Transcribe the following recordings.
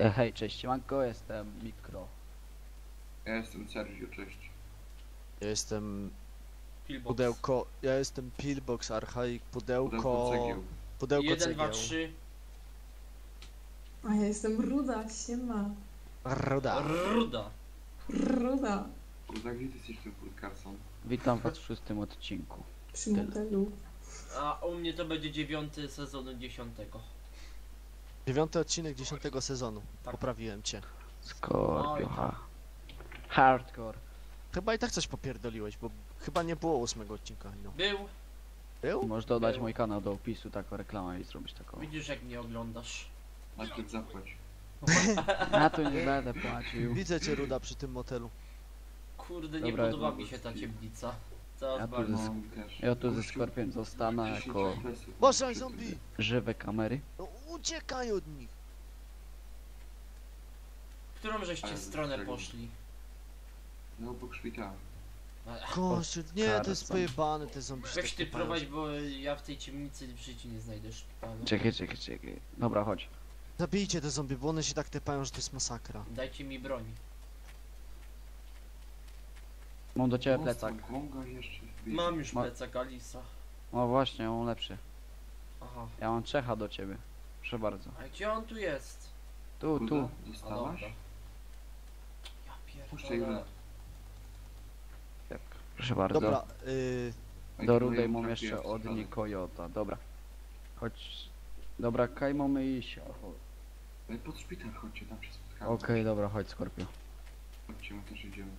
E, hej, cześć, Manko, jestem Mikro. Ja jestem Sergio, cześć. Ja jestem Pillbox. pudełko, ja jestem Pillbox Archaik, Pudełko pudełko, cegieł. pudełko 1, 2, cegieł. 3. A ja jestem ruda, siema. Ruda. Ruda. Ruda. Kurwa, gdzie ty jesteś tym Carson? Witam was w szóstym odcinku. Przy motelu. A u mnie to będzie dziewiąty sezonu dziesiątego. Dziewiąty odcinek dziesiątego sezonu. Tak. Poprawiłem cię. Tam. ha. Hardcore. Chyba i tak coś popierdoliłeś, bo chyba nie było ósmego odcinka. No. Był, Był? Możesz dodać Był. mój kanał do opisu, taką reklamę i zrobić taką. widzisz jak mnie oglądasz. Najpierw zapłać. Na to nie będę płacił. Widzę cię Ruda przy tym motelu. Kurde, nie Dobra, podoba mi się ta ciemnica. Coraz Ja tu bardziej. ze- No, też. Ja tu ze Skorpion zostanę 10 jako. Boże, zombie! żywe kamery. No uciekaj od nich! Którą żeście Ale stronę strzelił. poszli? No, obok szpitala. Kościół, nie, to jest pojebane te zombie. się Weź tak ty prowadź, bo ja w tej ciemnicy w życiu nie znajdę szpitala. Czekaj, czekaj, czekaj. Dobra, chodź. Zabijcie te zombie, bo one się tak typają, że to jest masakra. Dajcie mi broń. Mam do ciebie plecak. jeszcze. wbije. Mam już Ma- plecak Alisa. O właśnie, mam lepszy. Aha. Ja mam Czecha do ciebie. Proszę bardzo. A gdzie on tu jest? Tu, tu. Dostałaś? Ja Puszczaj pierdolę. Tak, Proszę bardzo. Dobra, y, Do no rudej mam jeszcze od niej Kojota. Dobra. Chodź. Dobra, Kaj mamy iść. Okej, Ej, pod szpital chodźcie, tam się spotkamy. dobra, chodź Skorpio. Chodźcie, my też idziemy.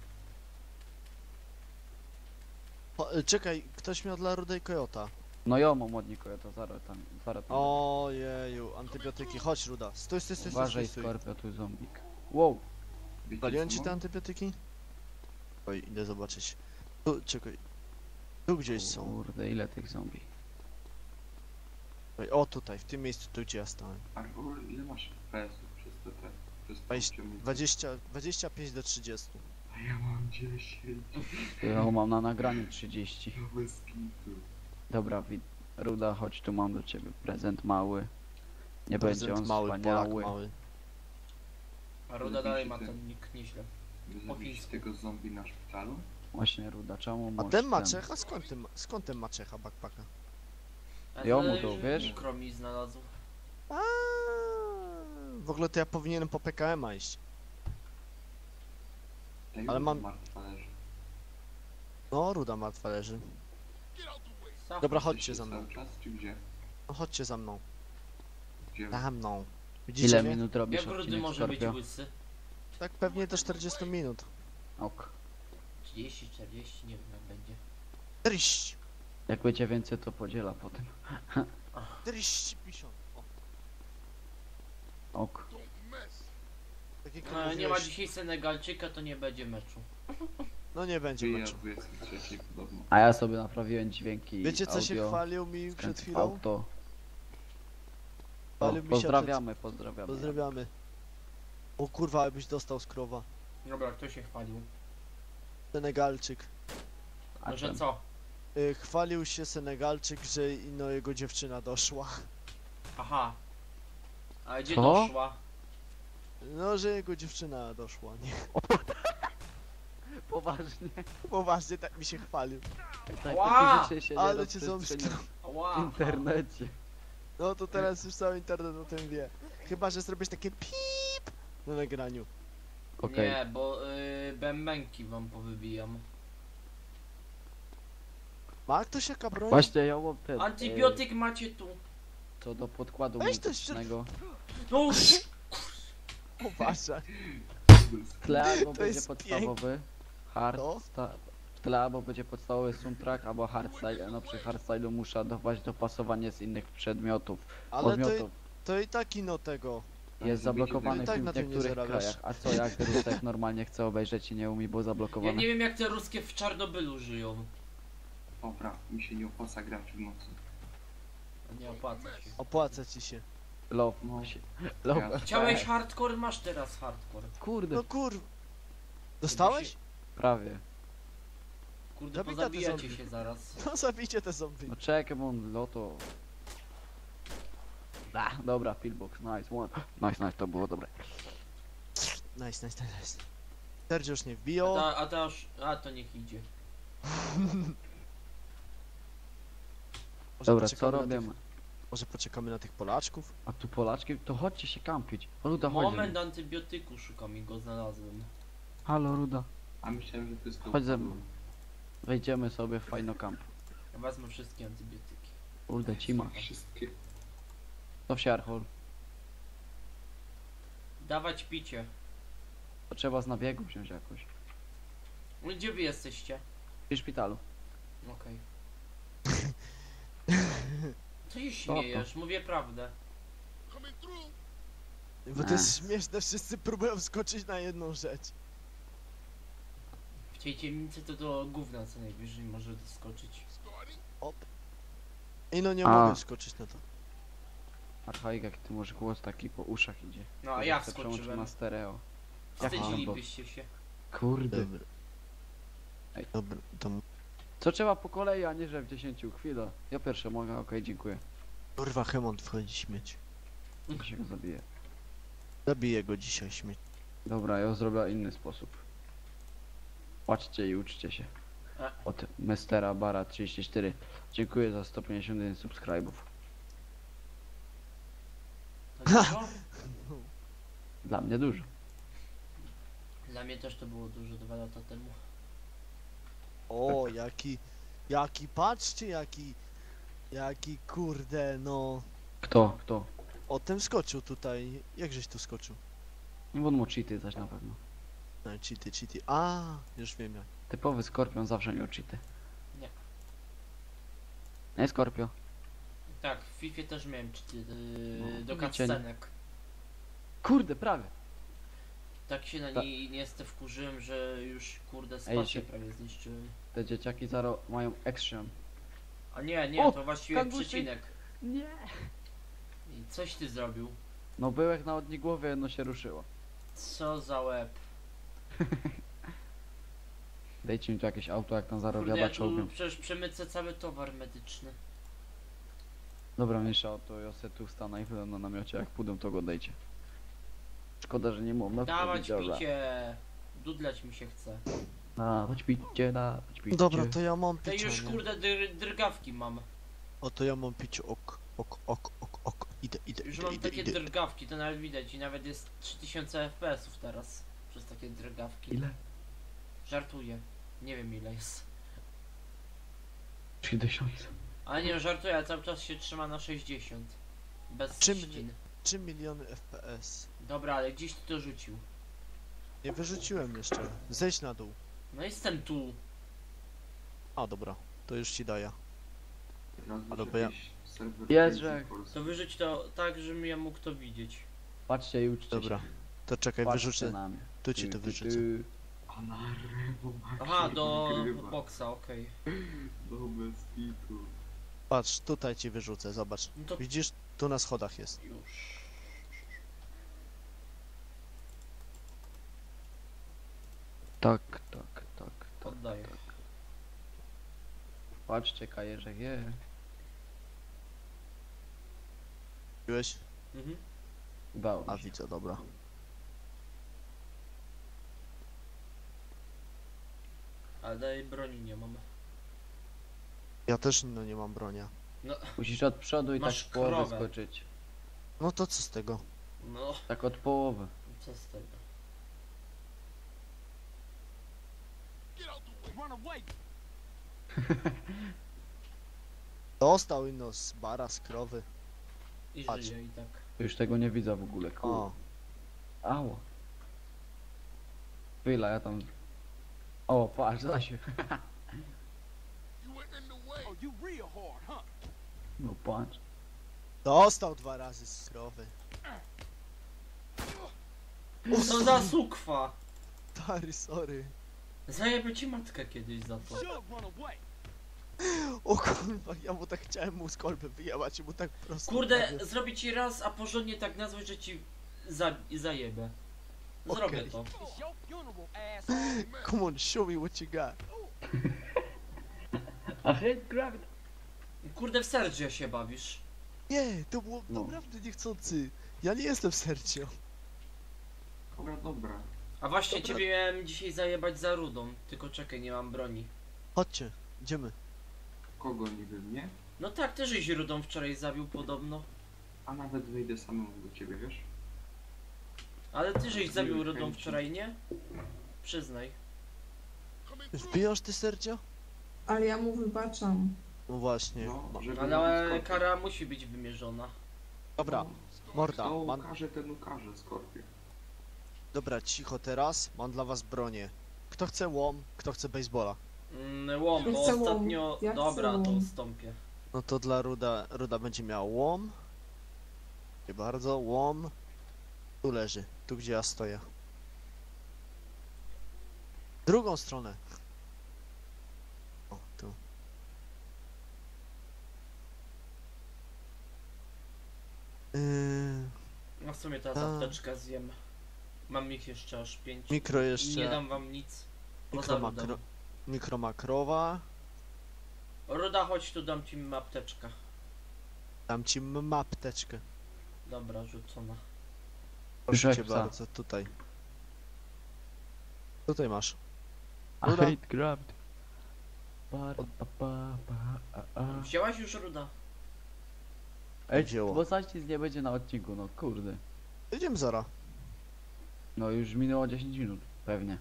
o, y, czekaj, ktoś miał dla Rudej Kojota. No ja mam od niej Kojota, zaraz tam, zaraz tam. Ojeju, antybiotyki, chodź Ruda. Stój, stój, stój, stój, Uważaj stój, stój. Skorpio, tu zombik. Wow, Waliłem ci te mam? antybiotyki? Oj, idę zobaczyć. Tu, czekaj. Tu gdzieś są. kurde, ile tych zombie. Oj, o tutaj, w tym miejscu, tu gdzie ja stałem. Argur, ile masz FPS-ów przez TT? Przez tą Dwadzieścia- ciemnicę? 20, 25 do 30. A ja mam 10. Ja mam na nagraniu 30. No bez kitu. Dobra, wi- Ruda, chodź tu mam do ciebie prezent mały. Nie Prezent będzie on mały, Polak wspaniały. mały. A Ruda dalej ma ten nick nieźle. Zabiliście tego zombie na szpitalu? Właśnie Ruda, czemu A masz ten Maczecha? Skąd ten, skąd ten Maczecha backpacka? A Ja mu to wiesz? Mikro mi znalazł. A, w ogóle to ja powinienem po PKM-a iść. Ale mam- Martwa leży. No, Ruda martwa leży. Dobra, Jesteście chodźcie za mną. Cały czas, czy gdzie? No chodźcie za mną. Gdzie? Za mną. Widzicie Ile mnie? minut robisz Jak Rudy odcinek może być Skorpio? łysy? Tak pewnie do 40 minut. Ok. 30, 40, nie wiem jak będzie. 40, Jak będzie więcej, to podziela potem. 40, 50. O, Ok. tak jak No, nie ma mówiłeś. dzisiaj Senegalczyka, to nie będzie meczu. No nie będzie ja meczu. 23 podobno. A ja sobie naprawiłem dźwięki Wiecie co się audio, chwalił mi przed skręt- chwilą? Auto. O, Chwalił mi się pozdrawiamy, pozdrawiamy. Przed... Pozdrawiamy. O kurwa, abyś dostał z krowa. Dobra, kto się chwalił? Senegalczyk. A No, że ten- co? Y, chwalił się Senegalczyk, że no jego dziewczyna doszła. Aha. A gdzie Co? doszła? No, że jego dziewczyna doszła, nie? Poważnie. Poważnie, tak mi się chwalił. Tak, Ła! takie rzeczy się nie Ale cię rozprzestrzenia zombie w Ła. internecie. No to teraz już cały internet o tym wie. Chyba, że zrobisz takie pip na nagraniu. Okej. Nie, bo y, bębenki wam powybijam. Ma ktoś jaka broń? Właśnie ja mam ten... Antybiotyk macie tu. E, to do podkładu Weź to medycznego. No, Uważaj. Tle albo będzie jest podstawowy hard sta- W tle albo będzie podstawowy soundtrack, albo hardstyle. No przy hardstylu muszę dować dopasowanie z innych przedmiotów. Ale to, i- podmiotów. to i tak ino tego. Jest zablokowany i tak na w tym nie niektórych zarabiasz. krajach. A co jak Rusek normalnie chce obejrzeć i nie umie, bo ja zablokowane? nie wiem jak te ruskie w Czarnobylu żyją. Dobra, mi się nie opłaca grać w nocy. Nie opłaca się. Opłaca ci się. Love, No. się. Love. Ja- Chciałeś hardcore, masz teraz hardcore. Kurde, No kur... Dostałeś? Prawie. Kurde, Zabita te pozabijacie zombie. się zaraz. No zabijcie te zombie. No czekaj, bo on loto. A, dobra, pillbox, nice one. Nice, nice, to było dobre. Nice, nice, nice, nice. Sergio już nie A, wbiją. ta, a, ta, już- a to niech idzie. Może Dobra, co poczekamy na robimy? Tych, może poczekamy na tych Polaczków? A tu Polaczki? To chodźcie się kampić. Ruda, chodź. Moment mną. antybiotyku szukam i go znalazłem. Halo, Ruda. A myślałem, że to jest Chodź ze mną. Wejdziemy sobie w fajno camp. Ja wezmę wszystkie antybiotyki. Kurde, cima. Wszystkie. To w siarchol. Dawać picie. To trzeba z nabiegu wziąć jakoś. No, Gdzie wy jesteście? W szpitalu. Okej. Co się to? śmiejesz? Mówię prawdę. Bo to jest śmieszne, wszyscy próbują skoczyć na jedną rzecz. Tej ciemnicy to do gówna co najwyżej może doskoczyć. Op. I no nie A. mogę skoczyć na to. Archaik, jak ty może głos taki po uszach idzie. No a Może ja wskoczyłem. na stereo. Jak Wstydzilibyście się. Kurde. Dobra. Ej. Dobra, to Co trzeba po kolei, a nie że w 10 chwila. Ja pierwsze mogę, okej, dziękuję. kurwa Hemont wchodzi śmieć. Ja się go zabiję. Zabiję go dzisiaj śmieć. Dobra, ja zrobię inny sposób. Płaczcie i uczcie się. Od Mestera Bara 34. Dziękuję za 151 subskrybów. To dużo? Dla mnie dużo. Dla mnie też to było dużo dwa lata temu. O, jaki, jaki, patrzcie jaki, jaki kurde, no. Kto? Kto? O, ten skoczył tutaj, jakżeś tu skoczył? Nie mu cheaty zaś na pewno. No, cheaty, cheaty, a, już wiem jak. Typowy Skorpion zawsze miał cheaty. Nie. Nie Skorpio? Tak, w FIFA też miałem czyty, yy, No, do nie? cutscenek. Kurde, prawie. Tak się na Ta- niej niestety wkurzyłem, że już kurde spację się- prawie zniszczyłem. Te dzieciaki zaro mają action. A nie, nie, O, to właściwie kangusy. przecinek. Nie. I coś ty zrobił? No byłek na odni głowie, jedno się ruszyło. Co za łeb. Dajcie mi tu jakieś auto, jak tam Kurde, zarobiada ja tu czołgiem. przecież przemycę cały towar medyczny. Dobra, mniejsza o to, ja se tu stanę i chwilę na namiocie, jak pójdę to go dajcie. Szkoda, że nie można Dawać dobra. picie. Dudlać mi się chce. Dawać picie, dawać picie. Dobra, to ja mam To picie, już nie? kurde dr drgawki mam. O, to ja mam picie, ok, ok, ok, ok, ok, idę, idę, Już idę, mam idę, takie idę. drgawki, to nawet widać i nawet jest 3000 FPS-ów teraz. Przez takie drgawki. Ile? Żartuję. Nie wiem ile jest. 3000. Ale nie żartuję, ale cały czas się trzyma na 60. Bez Czym ścin. 3 miliony FPS. Dobra, ale gdzieś ty to rzucił. Nie wyrzuciłem jeszcze. Zejdź na dół. No jestem tu. A, dobra, to już ci daję. Raz Ale bo ja-. To wyrzuć to tak, żebym ja mógł to widzieć. Patrzcie i uczcie Dobra, się. To czekaj, Patrzcie wyrzucę. na mnie. Tu ci to ty, wyrzucę. ty. A na Aha, do wygrywa. boksa, okej. Do bez kitu. Patrz, tutaj ci wyrzucę, zobacz. No to Widzisz, tu na schodach jest. już. Tak, tak, tak, tak. Oddaję. Patrzcie, kajerzek je. Widziałeś? Mhm. Udało A mi się. widzę, dobra. Ale broni nie mam. Ja też no nie mam bronia. Musisz od przodu i Masz tak w połowę krowę. skoczyć. No to co z tego? No, Tak od połowy. co z tego? Dostał ino z bara, z krowy. I Patrz. żyje i tak. Już tego nie widzę w ogóle, kur... O, Ało. Chwila, ja tam... O, patrz, da się. No patrz. dostał dwa razy z krowy. Co za sukwa! Stary, sorry. Zajebę ci matkę kiedyś za to. O kurwa, ja mu tak chciałem mu z kolby wyjebać i mu tak prosto. Kurde, prawie. zrobię ci raz, a porządnie tak nazwać, że ci za zajebę. Zrobię Okej. to. Come on, show me what you got. A hit grab Kurde, w Sergia się bawisz. Nie, to było No. naprawdę niechcący. Ja nie jestem Sergio. Dobra, dobra. A właśnie Dobra. ciebie miałem dzisiaj zajebać za rudą, tylko czekaj, nie mam broni. Chodźcie, idziemy. Kogo niby mnie? No tak, też żeś rudą wczoraj zabił podobno. A nawet wyjdę samemu do ciebie, wiesz? Ale ty żeś zabił rudą wczoraj, nie? Przyznaj. Wbijasz ty Sergio? Ale ja mu wybaczam. No właśnie. No, żeby Ale Skorpion. kara musi być wymierzona. Dobra, morda. Kto Mam... ukaże, ten ukaże, Skorpion. Dobra, cicho teraz. Mam dla was bronię. Kto chce łom, kto chce baseballa? Mm, łom, Ja bo chcę łom. ostatnio... Ja chcę Dobra, to łom. ustąpię. No to dla Ruda, Ruda będzie miał łom. Nie bardzo, łom. Tu leży, tu gdzie ja stoję. Drugą stronę. O, tu. Yy, No w sumie ta A. apteczka zjem. Mam ich jeszcze aż pięć. mikro Nie jeszcze. dam wam nic. Mikro makro, mikro makrowa. Ruda, chodź tu, dam ci apteczkę. Dam ci m- apteczkę. Dobra, rzucona. Proszę cię bardzo, tutaj. Tutaj masz. I Ruda. hate grabbed. Ba, pa, pa, pa, a, a. Wzięłaś już ruda? Ej, Wzięło. bo zaś nic nie będzie na odcinku, no kurde. Idziemy zara. No już minęło 10 minut, pewnie.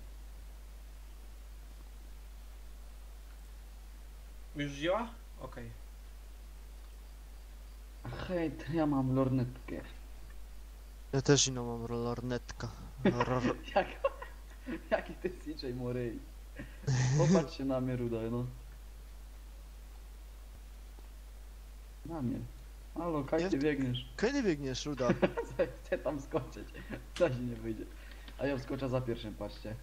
Już wzięła? Okej. Hej, to ja mam lornetkę. Ja też inną mam lornetka. Ror- Jak, jaki ty jest CJ Morey? Popatrz się na mnie, Ruda, no. Na mnie. Halo, kaj ty Ja- biegniesz. Kiedy biegniesz, Ruda? Chcę tam skoczyć. Coś nie wyjdzie. A ja wskoczę za pierwszym, patrzcie.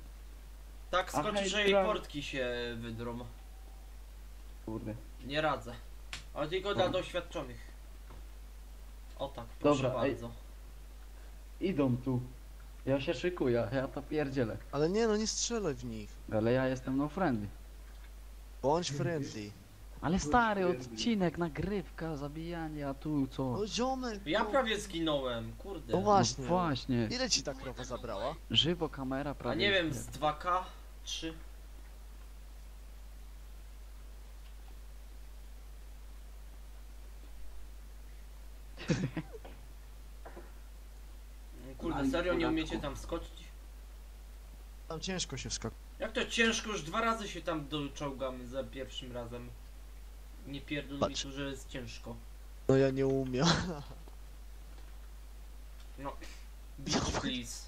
Tak skoczy, że jej portki się wydrą. Kurde. Nie radzę. Ale tylko dla doświadczonych. O tak, proszę Dobra, ej. bardzo. Idą tu. Ja się szykuję, ja to pierdzielę. Ale nie, no nie strzelaj w nich. Ale ja jestem no friendly. Bądź friendly. Ale stary, odcinek, nagrywka, zabijanie, a tu co? No ziomek. Ja no. prawie zginąłem, kurde. No właśnie. No właśnie. Ile ci ta krowa zabrała? Żywo kamera A prawie. nie wiem, z 2K? 3? Kurde, serio nie umiecie tam skoczyć? Tam ciężko się skakuje. Jak to ciężko, już dwa razy się tam doczołgamy za pierwszym razem. Nie pierdol mi Patrz. tu, że jest ciężko. No ja nie umiem. No. Bitch please.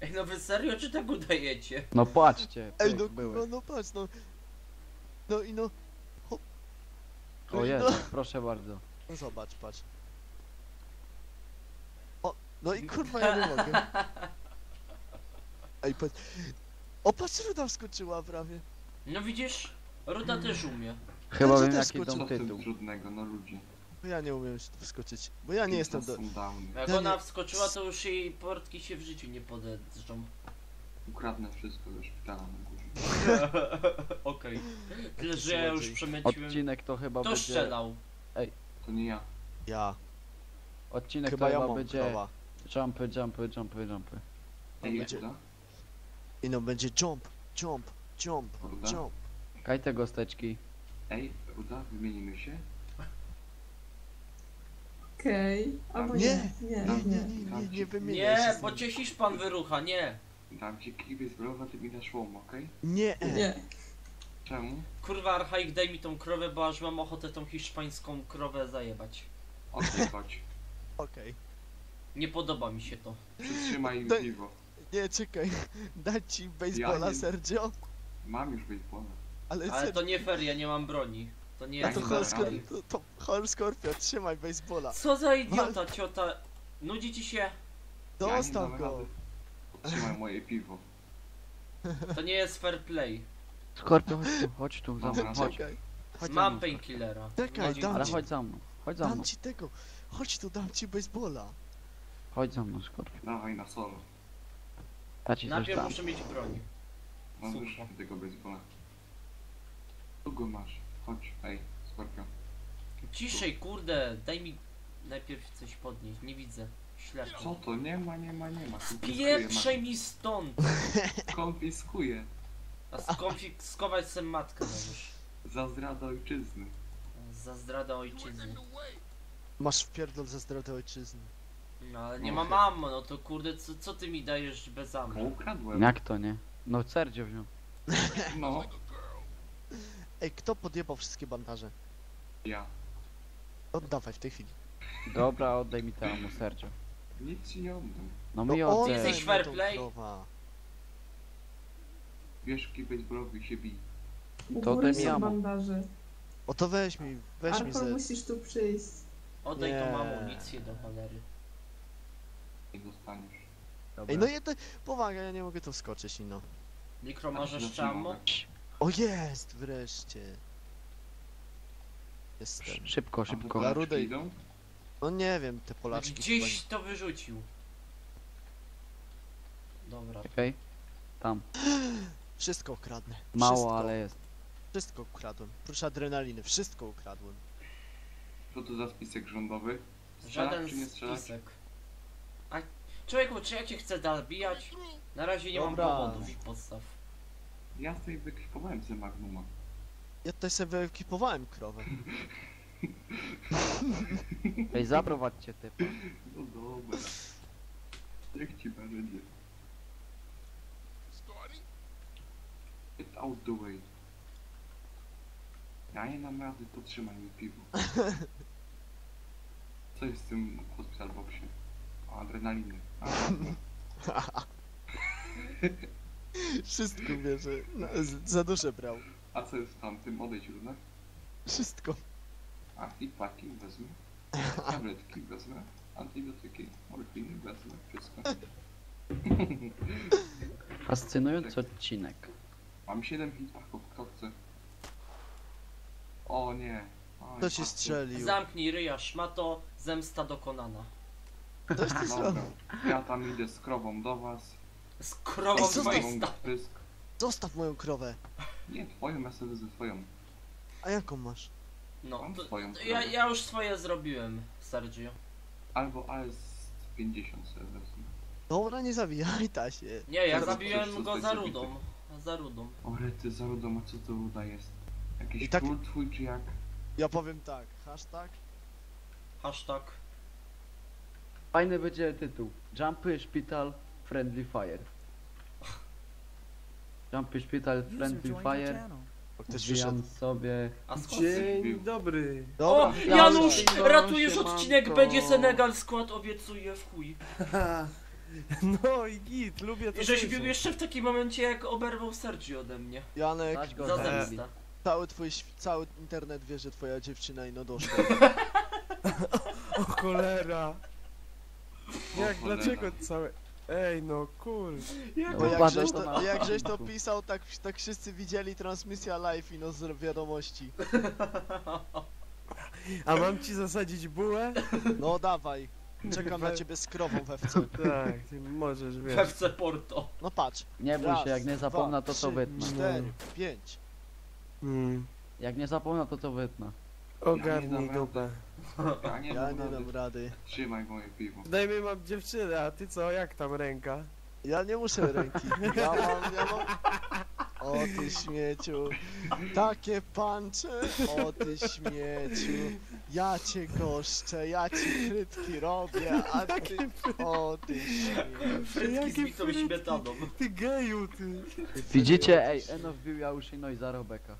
Ej, no wy serio czy tak udajecie? No patrzcie, Ej no były. kurwa, no patrz no. No i no. no O i jest, no. proszę bardzo. no zobacz, patrz. No i kurwa ja nie mogę. Ej, patrz. O, patrz, Ruda wskoczyła prawie. No widzisz? Ruda też umie. Chyba wiem też jaki skoczył. w tym tytuł. trudnego, no ludzie. Bo ja nie umiem się tu wskoczyć. Bo ja nie jestem do... Downy. Jak Ja ona nie- wskoczyła, to już jej portki się w życiu nie podedrzą. Ukradnę wszystko do szpitala na górze. Okej. Tyle, że ja już złodziej. przemęciłem. Odcinek to chyba Kto będzie... strzelał? To nie ja. Ja. Odcinek Chyba to ja chyba mam będzie... krowa. Jumpy, jumpy, jumpy, jumpy. Ej, będzie-? I no będzie jump, jump, jump, Ruda? jump. Kaj te gosteczki. Ej, Ruda, wymienimy się? Okej. Albo Nie, nie. Nie, Nie, nie. nie, nie, nie, nie wymieniaj się Nie, z bo nim. cię Hiszpan wyrucha, nie. Dam ci kiwy z browa, ty mi dasz łom, okej? Nie, Nie. Czemu? Kurwa, Archaik, daj mi tą krowę, bo aż mam ochotę tą hiszpańską krowę zajebać. O ty chodź. okej. Nie podoba mi się to. Przytrzymaj im To- piwo. Nie, czekaj. Dać ci baseballa, Ja nie- Sergio? Mam już baseballa. Ale, Ale Sergio, to nie fair, ja nie mam broni. To nie Ja a to jest nie dam fair. to, to Hol Scorpio, trzymaj baseballa. Co za idiota, ciota. Nudzi ci się? Ja nie Dostaw dam go. rady. Trzymaj moje piwo. To nie jest fair play. Skorpion, chodź tu, chodź tu, za Dobra, mną, chodź. Czekaj, Chodź za Mam mną, painkillera. Czekaj, No, dam Ale ci- chodź za mną, chodź za mną, dam ci tego. Chodź tu, dam ci baseballa. Chodź za mną, Skorpion. Dawaj na solo. Ja ci coś Najpierw dam. muszę mieć broń. Mam Super. już tego baseballa. Tu go masz. Chodź, ej, Skorpion. Ciszej, kurde, daj mi najpierw coś podnieść, nie widzę. Co Ślepy. to? Nie ma, nie ma, nie ma. Konfiskuję, Pieprzej mi stąd! ma- Konfiskuję. A skonfiskować sem matkę możesz. Za zdradę ojczyzny. Za zdradę ojczyzny. Masz wpierdol ze zdrady ojczyzny. No ale nie No. ma mammo, no to kurde, co, co ty mi dajesz bez ammo? ukradłem. Jak to nie? No Sergio wziął. No, Ej, kto podjebał wszystkie bandaże? ja. Oddawaj w tej chwili. Dobra, oddaj mi te ammo, Sergio. Nic ci nie oddam. No mi o, oddaj. jesteś fair play? krowa. Wiesz, kibeć browi się bij. U To góry są ammo. bandaże. O to weź mi, weź mi ze... musisz tu przyjść. Oddaj Nie. tą amunicję do cholery. Nie dostaniesz. Dobra. Ej, no je to... Powaga, ja nie mogę tu wskoczyć, no. Mikro Znaczy, jeszcze nie ammo? mogę. O jest, wreszcie. Jestem. Sz- Szybko, szybko. Polaczki Rudej- idą? No nie wiem, te Polaczki Gdzieś to wyrzucił. Dobra. Okej? Tam. chyba... Wszystko ukradnę. Mało, Wszystko. ale jest. Wszystko ukradłem. Prócz adrenaliny, wszystko ukradłem. Co to za spisek rządowy? Strzelać Żaden czy nie spisek. A człowieku, czy ja cię chcę zabijać? Na razie nie Dobra. mam powodów i podstaw. Ja sobie wykwitowałem ze Magnuma. Ja tutaj sobie wyekipowałem krowę. Ej, zaprowadźcie typa. No dobra. Niech ci będzie. Get out the way. Ja nie dam rady, to trzymaj mi piwo. Co jest w tym hospital boxie? Adrenaliny. Wszystko bierze. No, z- za duszę brał. A co jest w tamtym? Odejdź różne. Wszystko. A i paki wezmę. Tabletki wezmę. Antybiotyki, morfiny wezmę. Wszystko. Fascynujący odcinek. Mam 7 hitpaków, kto chce? O nie. Oj, Kto ci patrzcie. strzelił? Zamknij ryja, szmato, zemsta dokonana. Ci strzelił. Dobra, ja tam idę z krową do was. Z krową Ej. Pysk. Zostaw moją krowę. Nie, twoją, ja sobie ze swoją. A jaką masz? No, Mam to, swoją to ja, krowę. ja już swoje zrobiłem, Sergio. Albo AS 50 sobie wezmę. Dobra, nie zabijaj Tasie. Nie, ja to zabiłem coś, go coś za zabity? rudą. Za rudą. O rety, za rudą, a co to ruda jest? Jakiś I tak- król twój czy jak? Ja powiem tak, hashtag Hashtag. Fajny będzie tytuł. Jumpy Szpital Friendly Fire. Jumpy Szpital Friendly Fire. ktoś wyszedł. Wbijam sobie. A skąd? Dzień dobry. Dobra, O, dobra. Janusz, ratujesz siemanko. odcinek, będzie Senegal skład, obiecuję w chuj. No i git, lubię to I żeś był jeszcze w takim momencie, jak oberwał Sergio ode mnie. Janek, go Za za zemsta. cały twój, cały internet wie, że twoja dziewczyna ino doszła. O cholera. Jak, O cholera. dlaczego całe... Ej no, cool. Jak Bo jak żeś to to, na jak żeś to pisał, tak, tak wszyscy widzieli transmisja live ino z wiadomości. A mam ci zasadzić bułę? No dawaj. Czekam na ciebie z krową we wce. Tak, ty możesz, wiesz. FC Porto. No patrz. Nie bój Raz, się, jak nie zapomnę to dwa, to trzy, wytnę. Cztery, pięć. Mm. Jak nie zapomnę to to wytnę. Ogarnij dupę. Ja nie dam rady. Trzymaj moje piwo. Dajmy mam dziewczynę, a ty co, jak tam ręka? Ja nie muszę ręki. Ja mam, ja mam... O ty śmieciu. Takie pancze. O ty śmieciu. Ja cię goszczę, ja ci frytki robię, a ty... O ty śmieciu. Frytki z bitą frytki? śmietaną. Ty geju, ty. Widzicie? Ej, Eno wbił Jałuszy, no i za Robeka.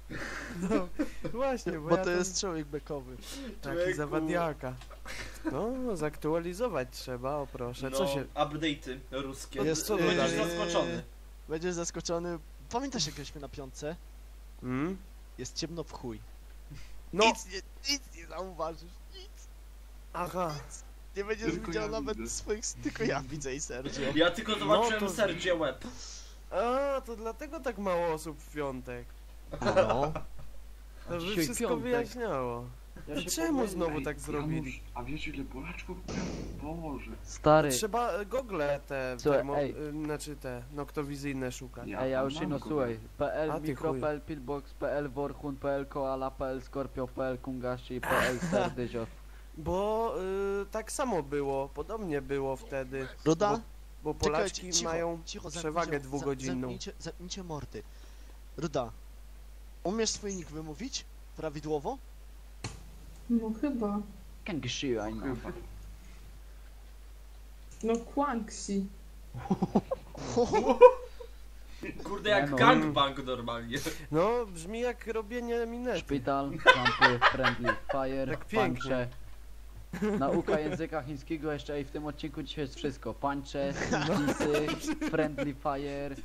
No, właśnie, bo, Bo ja to tam jest człowiek bekowy. taki Człowieku. zawadiaka. No, zaktualizować trzeba, o proszę. No, Co się... update'y ruskie. Jest co Będziesz dodali? zaskoczony. Będziesz zaskoczony. Pamiętasz jak graliśmy na piątce? Mm? Jest ciemno w chuj. No, Nic, nie, nic nie zauważysz. Nic. aha. Nie będziesz Tylko widział ja nawet widzę. swoich... Tylko ja widzę i Sergio. Ja tylko zobaczyłem No to- Sergio łeb. A, to dlatego tak mało osób w piątek. No. To by Dzisiaj wszystko piątek. wyjaśniało. Ja się Czemu pomyliłem. znowu Ej, tak zrobili? Janusz, a wiesz ile buraczków? Boże. Stary, Trzeba e, gogle te, Słuchaj, termo, ej. y, znaczy te noktowizyjne szukać. Ja ej, ja już mam no go. słuchaj. PL ty Mikro. PL Pillbox, PL Warhun, PL Koala, PL Scorpio, PL Kungashi, PL Serdyzio. Bo y, tak samo było, podobnie było wtedy. Ruda? Bo, bo Polaczki Czekajcie, cicho, mają cicho, przewagę zamknijcie- dwugodzinną. Zamknijcie, zamknijcie mordy. Ruda, umiesz swój nick wymówić? Prawidłowo? No chyba. Kangashi, I know. Chyba. No Quanxi. Kurde, jak Nie no. gangbang normalnie. No, brzmi jak robienie minety. Szpital, Trampy, Friendly Fire, Tak pięknie. Pancze. Nauka języka chińskiego jeszcze i w tym odcinku dzisiaj jest wszystko. Pancze, disy, Friendly Fire,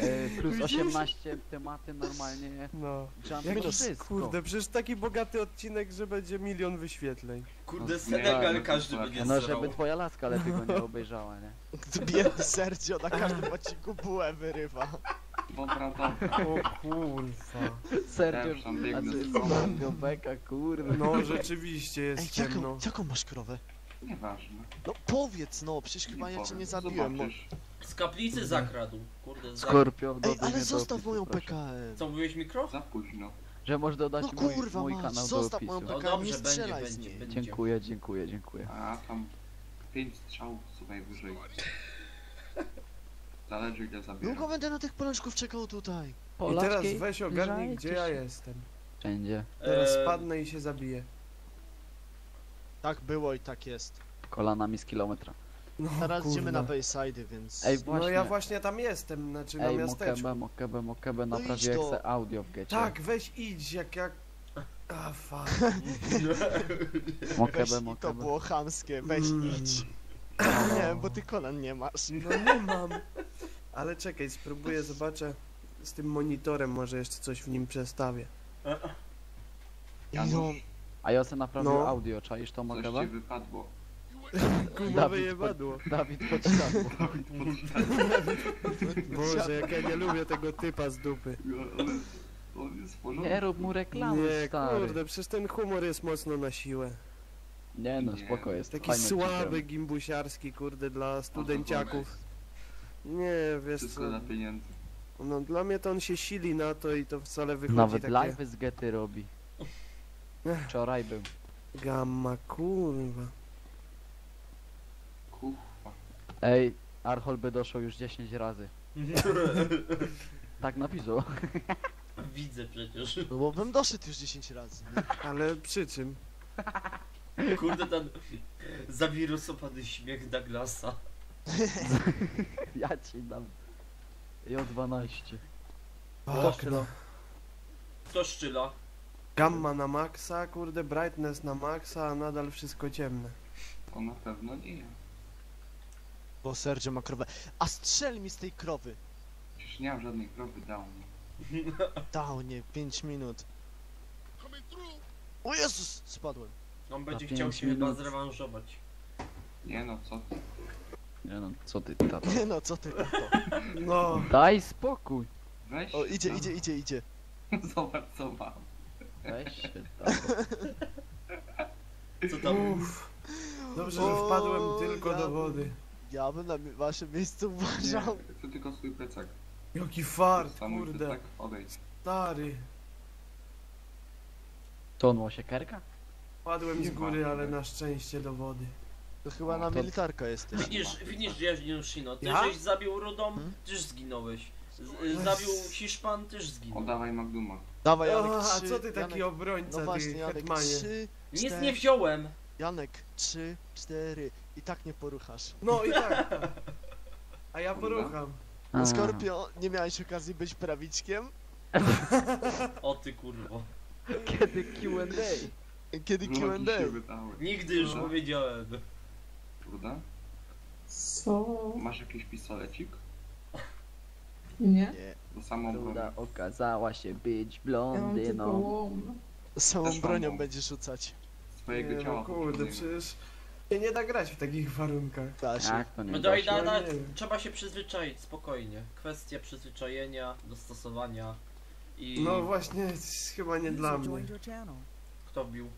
e, plus 18 tematy normalnie. No. Jumpy, Jak, wszystko. kurde, przecież taki bogaty odcinek, że będzie milion wyświetleń. Kurde, No, Senegal nie, każdy no, będzie No srał. żeby twoja laska lepiej go nie obejrzała, nie? Biedny Sergio na każdym odcinku bułę wyrywa. Dobra, dobra. O kurwa. Sergio, biegnę z tobą. Sergio Beka, kurde. No, rzeczywiście Ej, jest ciemno. jaką, jaką masz krowę? Nieważne. No powiedz no, przecież chyba ja cię nie zabiłem. No. Zobaczysz. Z kaplicy zakradł. Kurde, za... Skorpio, Ej, dodaj ale mnie do zostaw opisu, moją proszę. PKM. Co, mówiłeś mikro? Za późno. Że możesz dodać No mój, kurwa mój kanał do zostaw opisu. moją No PKM, dobrze, nie będzie, strzelaj z będzie, niej. będzie. Dziękuję, dziękuję, dziękuję. A tam pięć strzałów co najwyżej. Zależy ile zabiera. Długo będę na tych Polaczków czekał tutaj. I teraz weź ogarnij, gdzie ja zbliżajcie się. jestem. Wszędzie. Teraz Eee, spadnę i się zabiję. Tak było i tak jest. Kolanami z kilometra. No, Teraz kurwa. idziemy na Bayside'y, więc... Ej, No właśnie. ja właśnie tam jestem, znaczy na Ej, miasteczku. mokebe, mokebe, mokebe, No naprawię se audio w gecie. Tak, weź idź, jak jak... A, fuck. Weź, Mokebe, to mokebe. było chamskie, weź Mm. idź. Nie, bo ty kolan nie masz. No nie mam. Ale czekaj, spróbuję, zobaczę. Z tym monitorem może jeszcze coś w nim przestawię. Janusz, No, A ja se naprawił No. audio, czaisz to coś ci wypadło. Gumowe Dawid, jebadło. Dawid pod ścianą. Boże, jak ja nie lubię tego typa z dupy. Ale on jest w porządku. Nie rób mu reklamy, Nie, stary. kurde, przecież ten humor jest mocno na siłę. Nie no, Nie, spoko jest. Taki słaby, gimbusiarski, kurde, dla studenciaków. Nie, wiesz Wszystko co, dla pieniędzy. no dla mnie to on się sili na to i to wcale wychodzi Nawet takie... live z gety robi. Ech. Wczoraj był. Gamma, kurwa. Kurwa. Ej, Archol by doszło już 10 razy. Tak napisał. Widzę przecież. no bo bym doszedł już 10 razy. Ale przy czym? Kurde, ten zawirusowany śmiech Douglasa. Ja ci dam. J12. Fuck, no. Kto szczyla? Gamma na maksa, kurde, brightness na maksa, a nadal wszystko ciemne. To na pewno nie. Bo Sergio ma krowę. A strzel mi z tej krowy. Przecież nie mam żadnej krowy dał mi. Dał nie, 5 minut. O Jezus! Spadłem. On będzie chciał się chyba minut. zrewanżować. Nie no, co ty? Nie no, co ty tato? Nie no, co ty tato? No, Daj spokój. Weź O, się idzie, tam. idzie, idzie, idzie. Zobacz co mam. Weź się tato. Co tam? uff. Dobrze, że O, wpadłem tylko ja do wody. Ja bym na mi- waszym miejscu Nie, uważał. chcę tylko swój plecak. Jaki fart, Sam mój kurde. plecak, odejdź. Stary. To on ma siekierka? Padłem z Nie góry, ale na szczęście do wody. To chyba na To- militarka jesteś. Widzisz, widzisz Januszino, ty Ja? żeś zabił Rudą, Hmm? też zginąłeś. Z, y, zabił Hiszpan, też zginął. Oddawaj Magduma. Dawaj Janek, O, a trzy, co ty taki Janek, obrońca, No właśnie, ty Janek, hetmanie? trzy, Nic cztery, nie wziąłem. Janek, trzy, cztery. I tak nie poruchasz. No i tak. A ja porucham. A. Skorpio, nie miałeś okazji być prawiczkiem? O ty kurwo. Kiedy Q&A? Kiedy Nogi się Q&A? wydały. Nigdy już No. powiedziałem. Prawda? Co? Masz jakiś pistolecik? Nie? Nie. Do samą broń. Ruda okazała się być Ja mam tylko blondyną. łom. Samą Też mam bronią łom. będziesz rzucać. Swojego Nie, ciała. no kurde, poprzedniego. przecież się nie da grać w takich warunkach. Da się. Tak, to nie No da daj, się. da, da, nie wiem. trzeba się przyzwyczaić, spokojnie. Kwestia przyzwyczajenia, dostosowania i No właśnie, chyba nie dla mnie. kto wbił?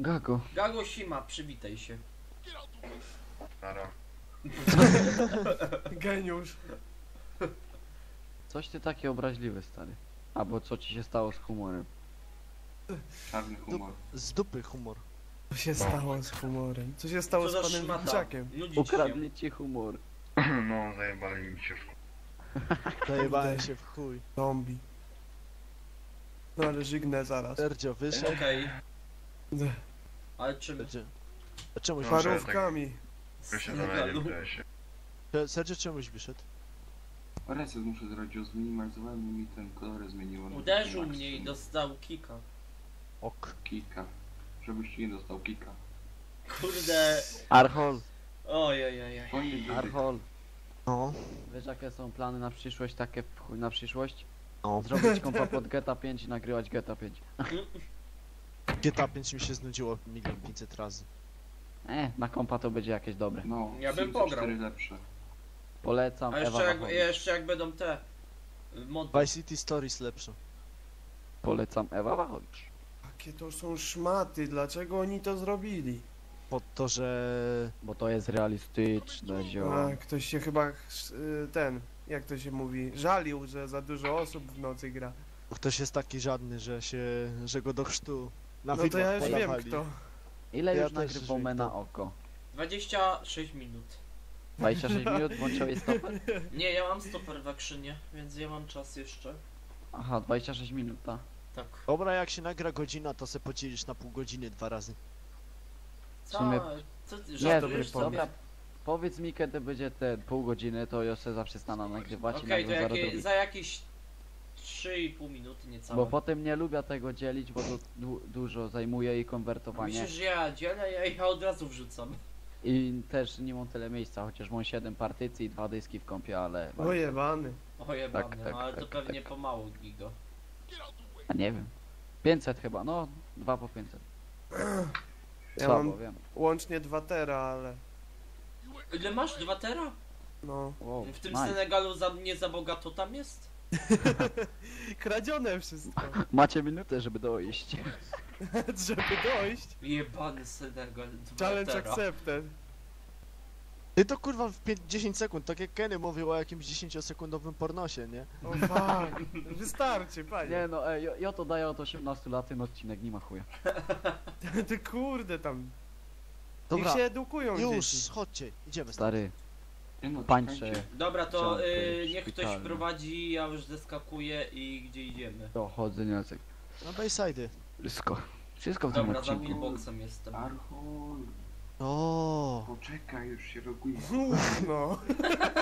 Gago. Gago Sima, przywitaj się. Stara. Geniusz. Coś ty taki obraźliwy, stary. Albo co ci się stało z humorem? Czarny humor. Z dupy humor. Co się stało z humorem? Co się stało Co z panem szmata. Wilczakiem? Się. Ukradli ci humor. No, zajebali mi się w Zajebałem się w chuj. Zombie. No ale żygnę zaraz. Sergio wyszedł. Okej, ale czym? Sergio. A czemuś No, wyszedł? Parówkami. Się zaleje w się. Se- Sergio czemuś wyszedł? Reset muszę zrobić, o, zminimalizowałem mi ten kolor zmieniło. na Uderzył taki mnie i max, dostał kika. Ok. Kika. Żebyś nie dostał kika. Kurde. Fajny biurek. Archol. No, Wiesz jakie są plany na przyszłość, takie w chuj na przyszłość? no. Zrobić kompa pod GTA 5 i nagrywać GTA 5. GTA 5 mi się znudziło milion 500 razy. E, na kompa to będzie jakieś dobre. No, Ja bym Simsy pograł. 4 lepsze. Polecam A Ewa jeszcze jak, Wachowicz. jeszcze jak będą te y, mody. Vice City Stories lepsze. Polecam Ewa Wachowicz. Jakie to są szmaty, dlaczego oni to zrobili? Po to, że... Bo to jest realistyczne, zio. A, ktoś się chyba, y, ten, jak to się mówi, żalił, że za dużo osób w nocy gra. Ktoś jest taki żadny, że się... że go do chrztu na No to ja już wiem podawali. kto. Ile Ja już też nagrywamy żyję. na oko? 26 minut. 26 minut włączyłeś stoper? Nie, ja mam stoper w akrzynie, więc ja mam czas jeszcze. Aha, 26 minut, tak. Tak. Dobra, jak się nagra godzina, to se podzielisz na pół godziny dwa razy. Co? sumie- Co ty Nie, dobry żartujesz pomysł. dobra. Powiedz mi kiedy będzie te pół godziny, to ja se zawsze stanę nagrywać i Okej, to nagle zaraz jakie, robię. za jakieś 3,5 minuty niecałe. Bo potem nie lubię tego dzielić, bo to du dużo zajmuje i konwertowanie. Myślisz, że ja dzielę, ja ja od razu wrzucam. I też nie mam tyle miejsca, chociaż mam 7 partycji i 2 dyski w kąpie, ale... Ojebany. Ojebany, Tak, tak, ale to tak, pewnie tak. pomału gigo. A nie wiem. 500 chyba, no, 2 po 500. Ja Słabo, mam wiem. łącznie 2 tera, ale Ile masz? 2 tera? no. Wow, W tym nice. Senegalu za, nie za bogato tam jest? Kradzione wszystko. Macie minutę, żeby dojść. Żeby dojść. Jebany Senegal, 2 Challenge tera. accepted. Ty to kurwa w 5, 10 sekund, tak jak Kenny mówił o jakimś 10-sekundowym pornosie, nie? O fuck. Wystarczy, panie. Nie no, ej, ja- to daję od 18 lat, ten odcinek nie ma chuja. Ty kurde tam. Dobra, Niech się edukują już, dzieci. chodźcie, idziemy. Stary, Nie no, pańcze. Dobra, to Chciałem y, powiedzieć niech ktoś szpitalny. prowadzi, ja już zeskakuję i gdzie idziemy. to chodzeniacek. Na Bayside'y. Wszystko. Wszystko w tym Dobra, za odcinku. mailboxem jestem. Archol, O, poczekaj, już się roguję. No.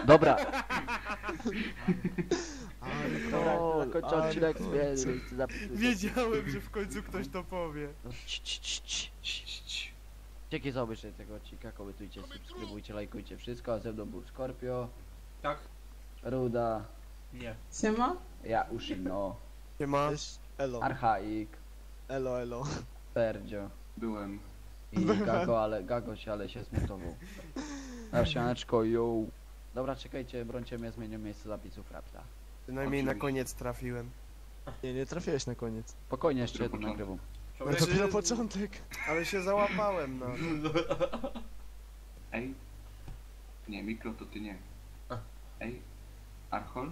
Dobra, alkohol, kończę odcinek, alkohol. miejsce zapisu. Wiedziałem, że w końcu ktoś to powie. Dzięki za obejrzenie tego odcinka, komentujcie, subskrybujcie, lajkujcie wszystko, a ze mną był Scorpio, Tak? Ruda, Nie. Siema? ja Ushino, Nie ma. Elo, Archaik, elo, elo. Sergio Byłem. I Gago, ale Gago się ale się zmutował. Arsianeczko, yo. Dobra, czekajcie, brońcie mnie, zmienię miejsce zapisu, prawda? Przynajmniej na koniec trafiłem. Nie, nie trafiłeś na koniec. Spokojnie, jeszcze jedno nagrywam. To Człowiek, Znaczy- dopiero początek. Ale się załapałem na to. Ej. Nie, mikro to ty nie. Ej. Archol?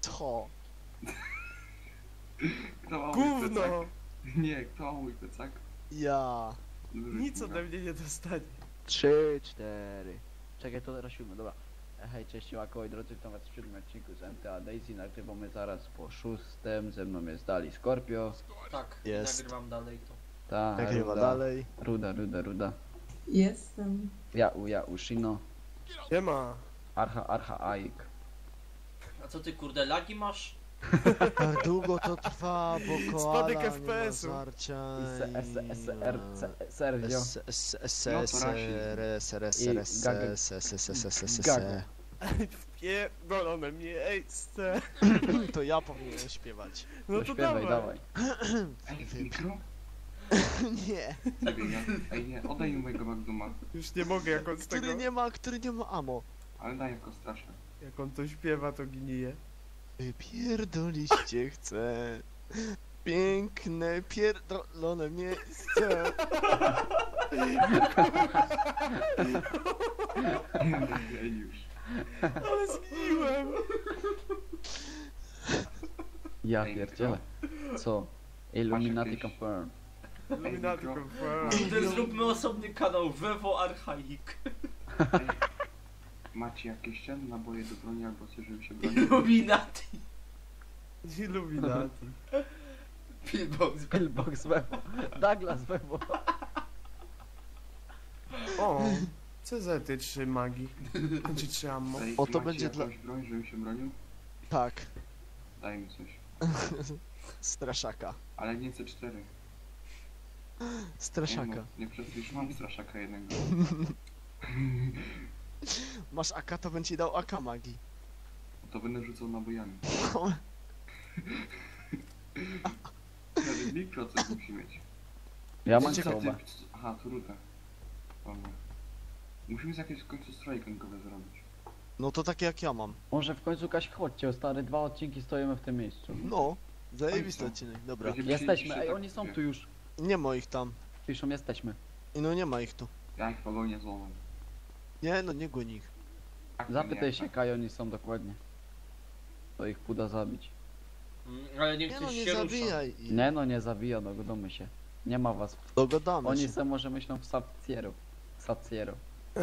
Co? Kto ma mój Gówno! plecak? Nie, kto ma mój plecak? Ja. Nic ode mnie nie dostanie. Trzy, cztery. Czekaj, to teraz siódmy, dobra. Hej, cześć, Łako i drodzy, witam was w siódmym odcinku z MTA Daisy. Nagrywamy zaraz po szóstym. Ze mną jest Dali Scorpio. tak, Jest. nagrywam dalej to. Ta, Nagrywa Ruda, dalej. Ruda, Ruda, Ruda. Jestem. Ja, u, ja, Ushino. Nie ma. Archa, Archa, Aik. A co ty kurde, lagi masz? Tak długo to trwa, bo koala Spadek nie ma FPS-u. żarcia. Sergio. S, S, S, No to S, rasizm. R, S, R, S, I R, S, Gaga. S, S, S, S, S, S, Gaga. S. Pierdolone miejsce. To ja powinienem śpiewać. No To to śpiewaj, dawaj. dawaj. Ej, mikro? Nie. Ciebie nie. Ej, nie, oddaj mi mojego Magduma. Już nie mogę jak on z tego... Który nie ma, który nie ma amo. Ale daj jako straszne. Jak on to śpiewa, to gnije. Wypierdoliście chcę. Piękne, pierdolone miejsce. Geniusz. Ale zgniłem! Ja pierdzielę. Co? Illuminati confirm. Illuminati. To zróbmy osobny kanał Wewo Archaik. Macie jakieś ten naboje do broni albo coś, żeby się bronić? Illuminati. Illuminati. Pillbox. Pillbox Wewo. Douglas Wewo. O, CZ 3 magii. Czy 3 ammo. Ej, O, to macie będzie jakąś broń, żebym się bronił? Tak, Daj mi coś. straszaka. Ale nie C4. Nie, Straszaka. no, nie przez to już mam straszaka jednego. Masz AK, to będzie ci dał AK magii. To będę rzucał nabojami. Nawet mikro coś musi mieć. Ja mam Ciekawe. kołbę. Aha, to ruta. Dobra. Musimy jakieś w końcu stroje zrobić. No to takie jak ja mam. Może w końcu Kaś chodźcie, stary, dwa odcinki stoimy w tym miejscu. No, zajebisty odcinek, dobra. Będziemy Jesteśmy, ej, tak, oni są tu już. Nie ma ich tam. Piszą, jesteśmy. I no nie ma ich tu. Ja ich pogonię złomem. Nie, no nie goń ich. Tak, to Zapytaj się, tak. Kaj, oni są dokładnie. To ich puda zabić. Mm, Ale niech Nie no, nie się rusza. zabijaj ich. Nie no, nie zabija, dogodomy się. Nie ma was. Dogadamy Oni się. se może myślą w Sapciero. Sapciero. Eee,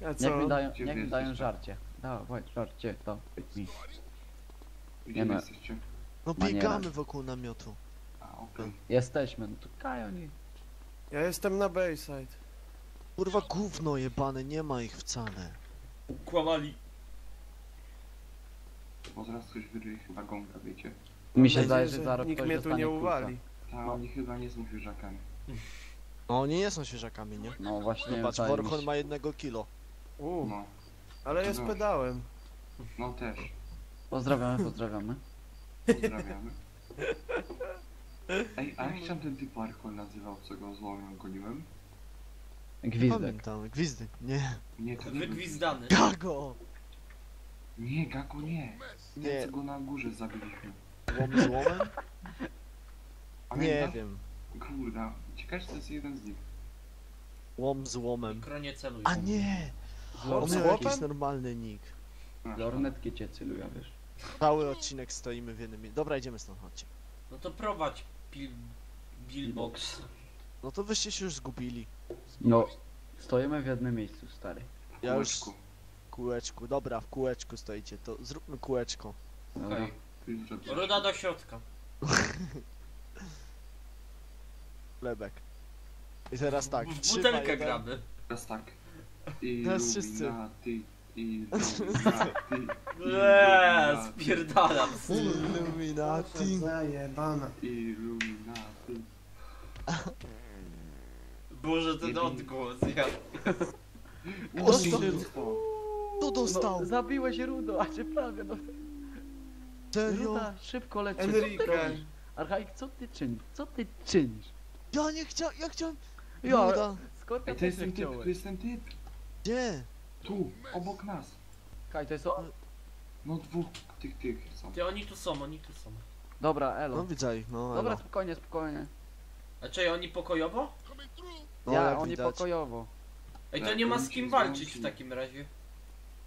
a Niech co? mi dają, Gdzie niech wy mi dają jesteście? żarcie. Dawaj, żarcie, dawaj mi. Gdzie Nie wy no. jesteście? No maniera. biegamy wokół namiotu. A, okej. Jesteśmy, no to Kaj, oni. Ja jestem na Bayside. Kurwa gówno jebane, nie ma ich wcale. Kłamali. Bo zaraz ktoś wyryje chyba gąbka, wiecie. Mi się zdaje, że zaraz Nikt ktoś mnie tu dostanie nie kulka. uwali. Ta, oni chyba nie są świeżakami. No oni nie są świeżakami, nie? No właśnie, Zobacz. Warhol ma jednego kilo. U, No, ale jest No. pedałem. no też. Pozdrawiamy, pozdrawiamy. Pozdrawiamy. Ej, a jak się tam ten typ Archon nazywał, co go złomem goniłem? Gwizdek. Pamiętam, gwizdy. Nie. Nie, to nie Wygwizdany. Gago! Nie, Gaku nie. Ten, Nie, co go na górze zabiliśmy. łom z łomem? Nie Pamiętasz? wiem. Kurda, ciekawe, czy to jest jeden z nich. Łom z łomem. Mikro nie celuj. A nie! On miał jakiś normalny nick. Lornetki cię celują, wiesz. Cały odcinek stoimy w jednym miejscu. Dobra, idziemy stąd, chodźcie. No to prowadź pil... Billbox. No to wyście się już zgubili. No, stoimy w jednym miejscu, stary. Ja już Kółeczku. w kółeczku. Dobra, w kółeczku stoicie. To zróbmy kółeczko. Dobra. Okej. Ruda do środka. Plebek. I teraz tak. w butelkę jeden. gramy. Teraz tak. Teraz wszyscy. Illuminati, Illuminati, Eee, spierdalam. Illuminati. Zajebana. Illuminati. Boże, ten odgłos. Ja... Dostał. Oszustwo. Kto dostał? No, zabiłeś Rudo, a cię prawie, no. Serio? Ruda, szybko leci. Enrique. Archaik, co ty czynisz? Co ty czynisz? Ja nie chciałem, ja chciałem. Ja, Ruda. skąd ja Ej, to jest ten typ, to jest ten typ. Gdzie? Tu, obok nas. Kaj, to jest o... No dwóch tych, tych są. Ty, oni tu są, oni tu są. Dobra, No elo. widzę ich, no. Dobra, elo. spokojnie, spokojnie. A czy oni pokojowo? No, ja, jak oni widać. pokojowo. Ej, to Tak, nie ma z kim walczyć czy w takim razie.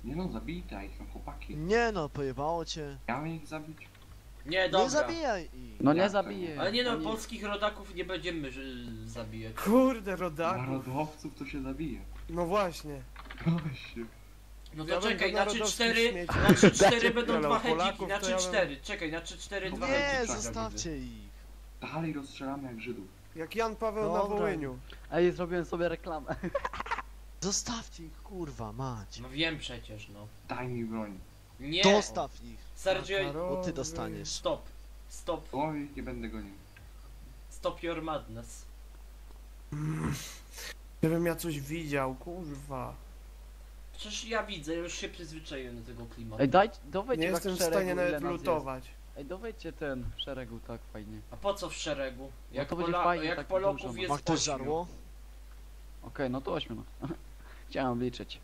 Nie no, zabijcie ich, no chłopaki. Nie no, pojebało cię. Ja mam ich zabić? Nie, dobra. Nie zabijaj ich. No nie zabiję. Ale nie no, Oni- polskich rodaków nie będziemy y, zabijać. Kurde, rodaku. Narodowców to się zabije. No właśnie. Gościu. No to Ja bym czekaj, do na narodowskich 3-4, śmieci. na 3-4 Dacie będą dwa Polaków, hedziki, na to ja bym- 3-4, czekaj, na 3-4 dwa Nie, hedziki. zostawcie ich. Dalej rozstrzelamy jak Żydów. Jak Jan Paweł na Dobra. Wołyniu. Ej, zrobiłem sobie reklamę. Zostawcie ich, kurwa, mać. No wiem przecież, no. Daj mi broń. Nie! Dostaw ich, Sergio, bo ty dostaniesz. stop. Stop. Oj, nie będę gonił. Stop your madness. Gdybym ja coś widział, kurwa. Przecież ja widzę, już się przyzwyczaiłem do tego klimatu. Ej, daj, dowejdźcie Nie tak jestem w szeregu, stanie ile nawet nas jest. lutować. Ej, dowejdźcie ten w szeregu, tak fajnie. A po co w szeregu? Jak, to będzie Pola- fajnie, jak tak Polaków dużo, no. jest Ma ktoś ośmiu. żarło? Okej, no to ośmiu, no. Chciałem liczyć.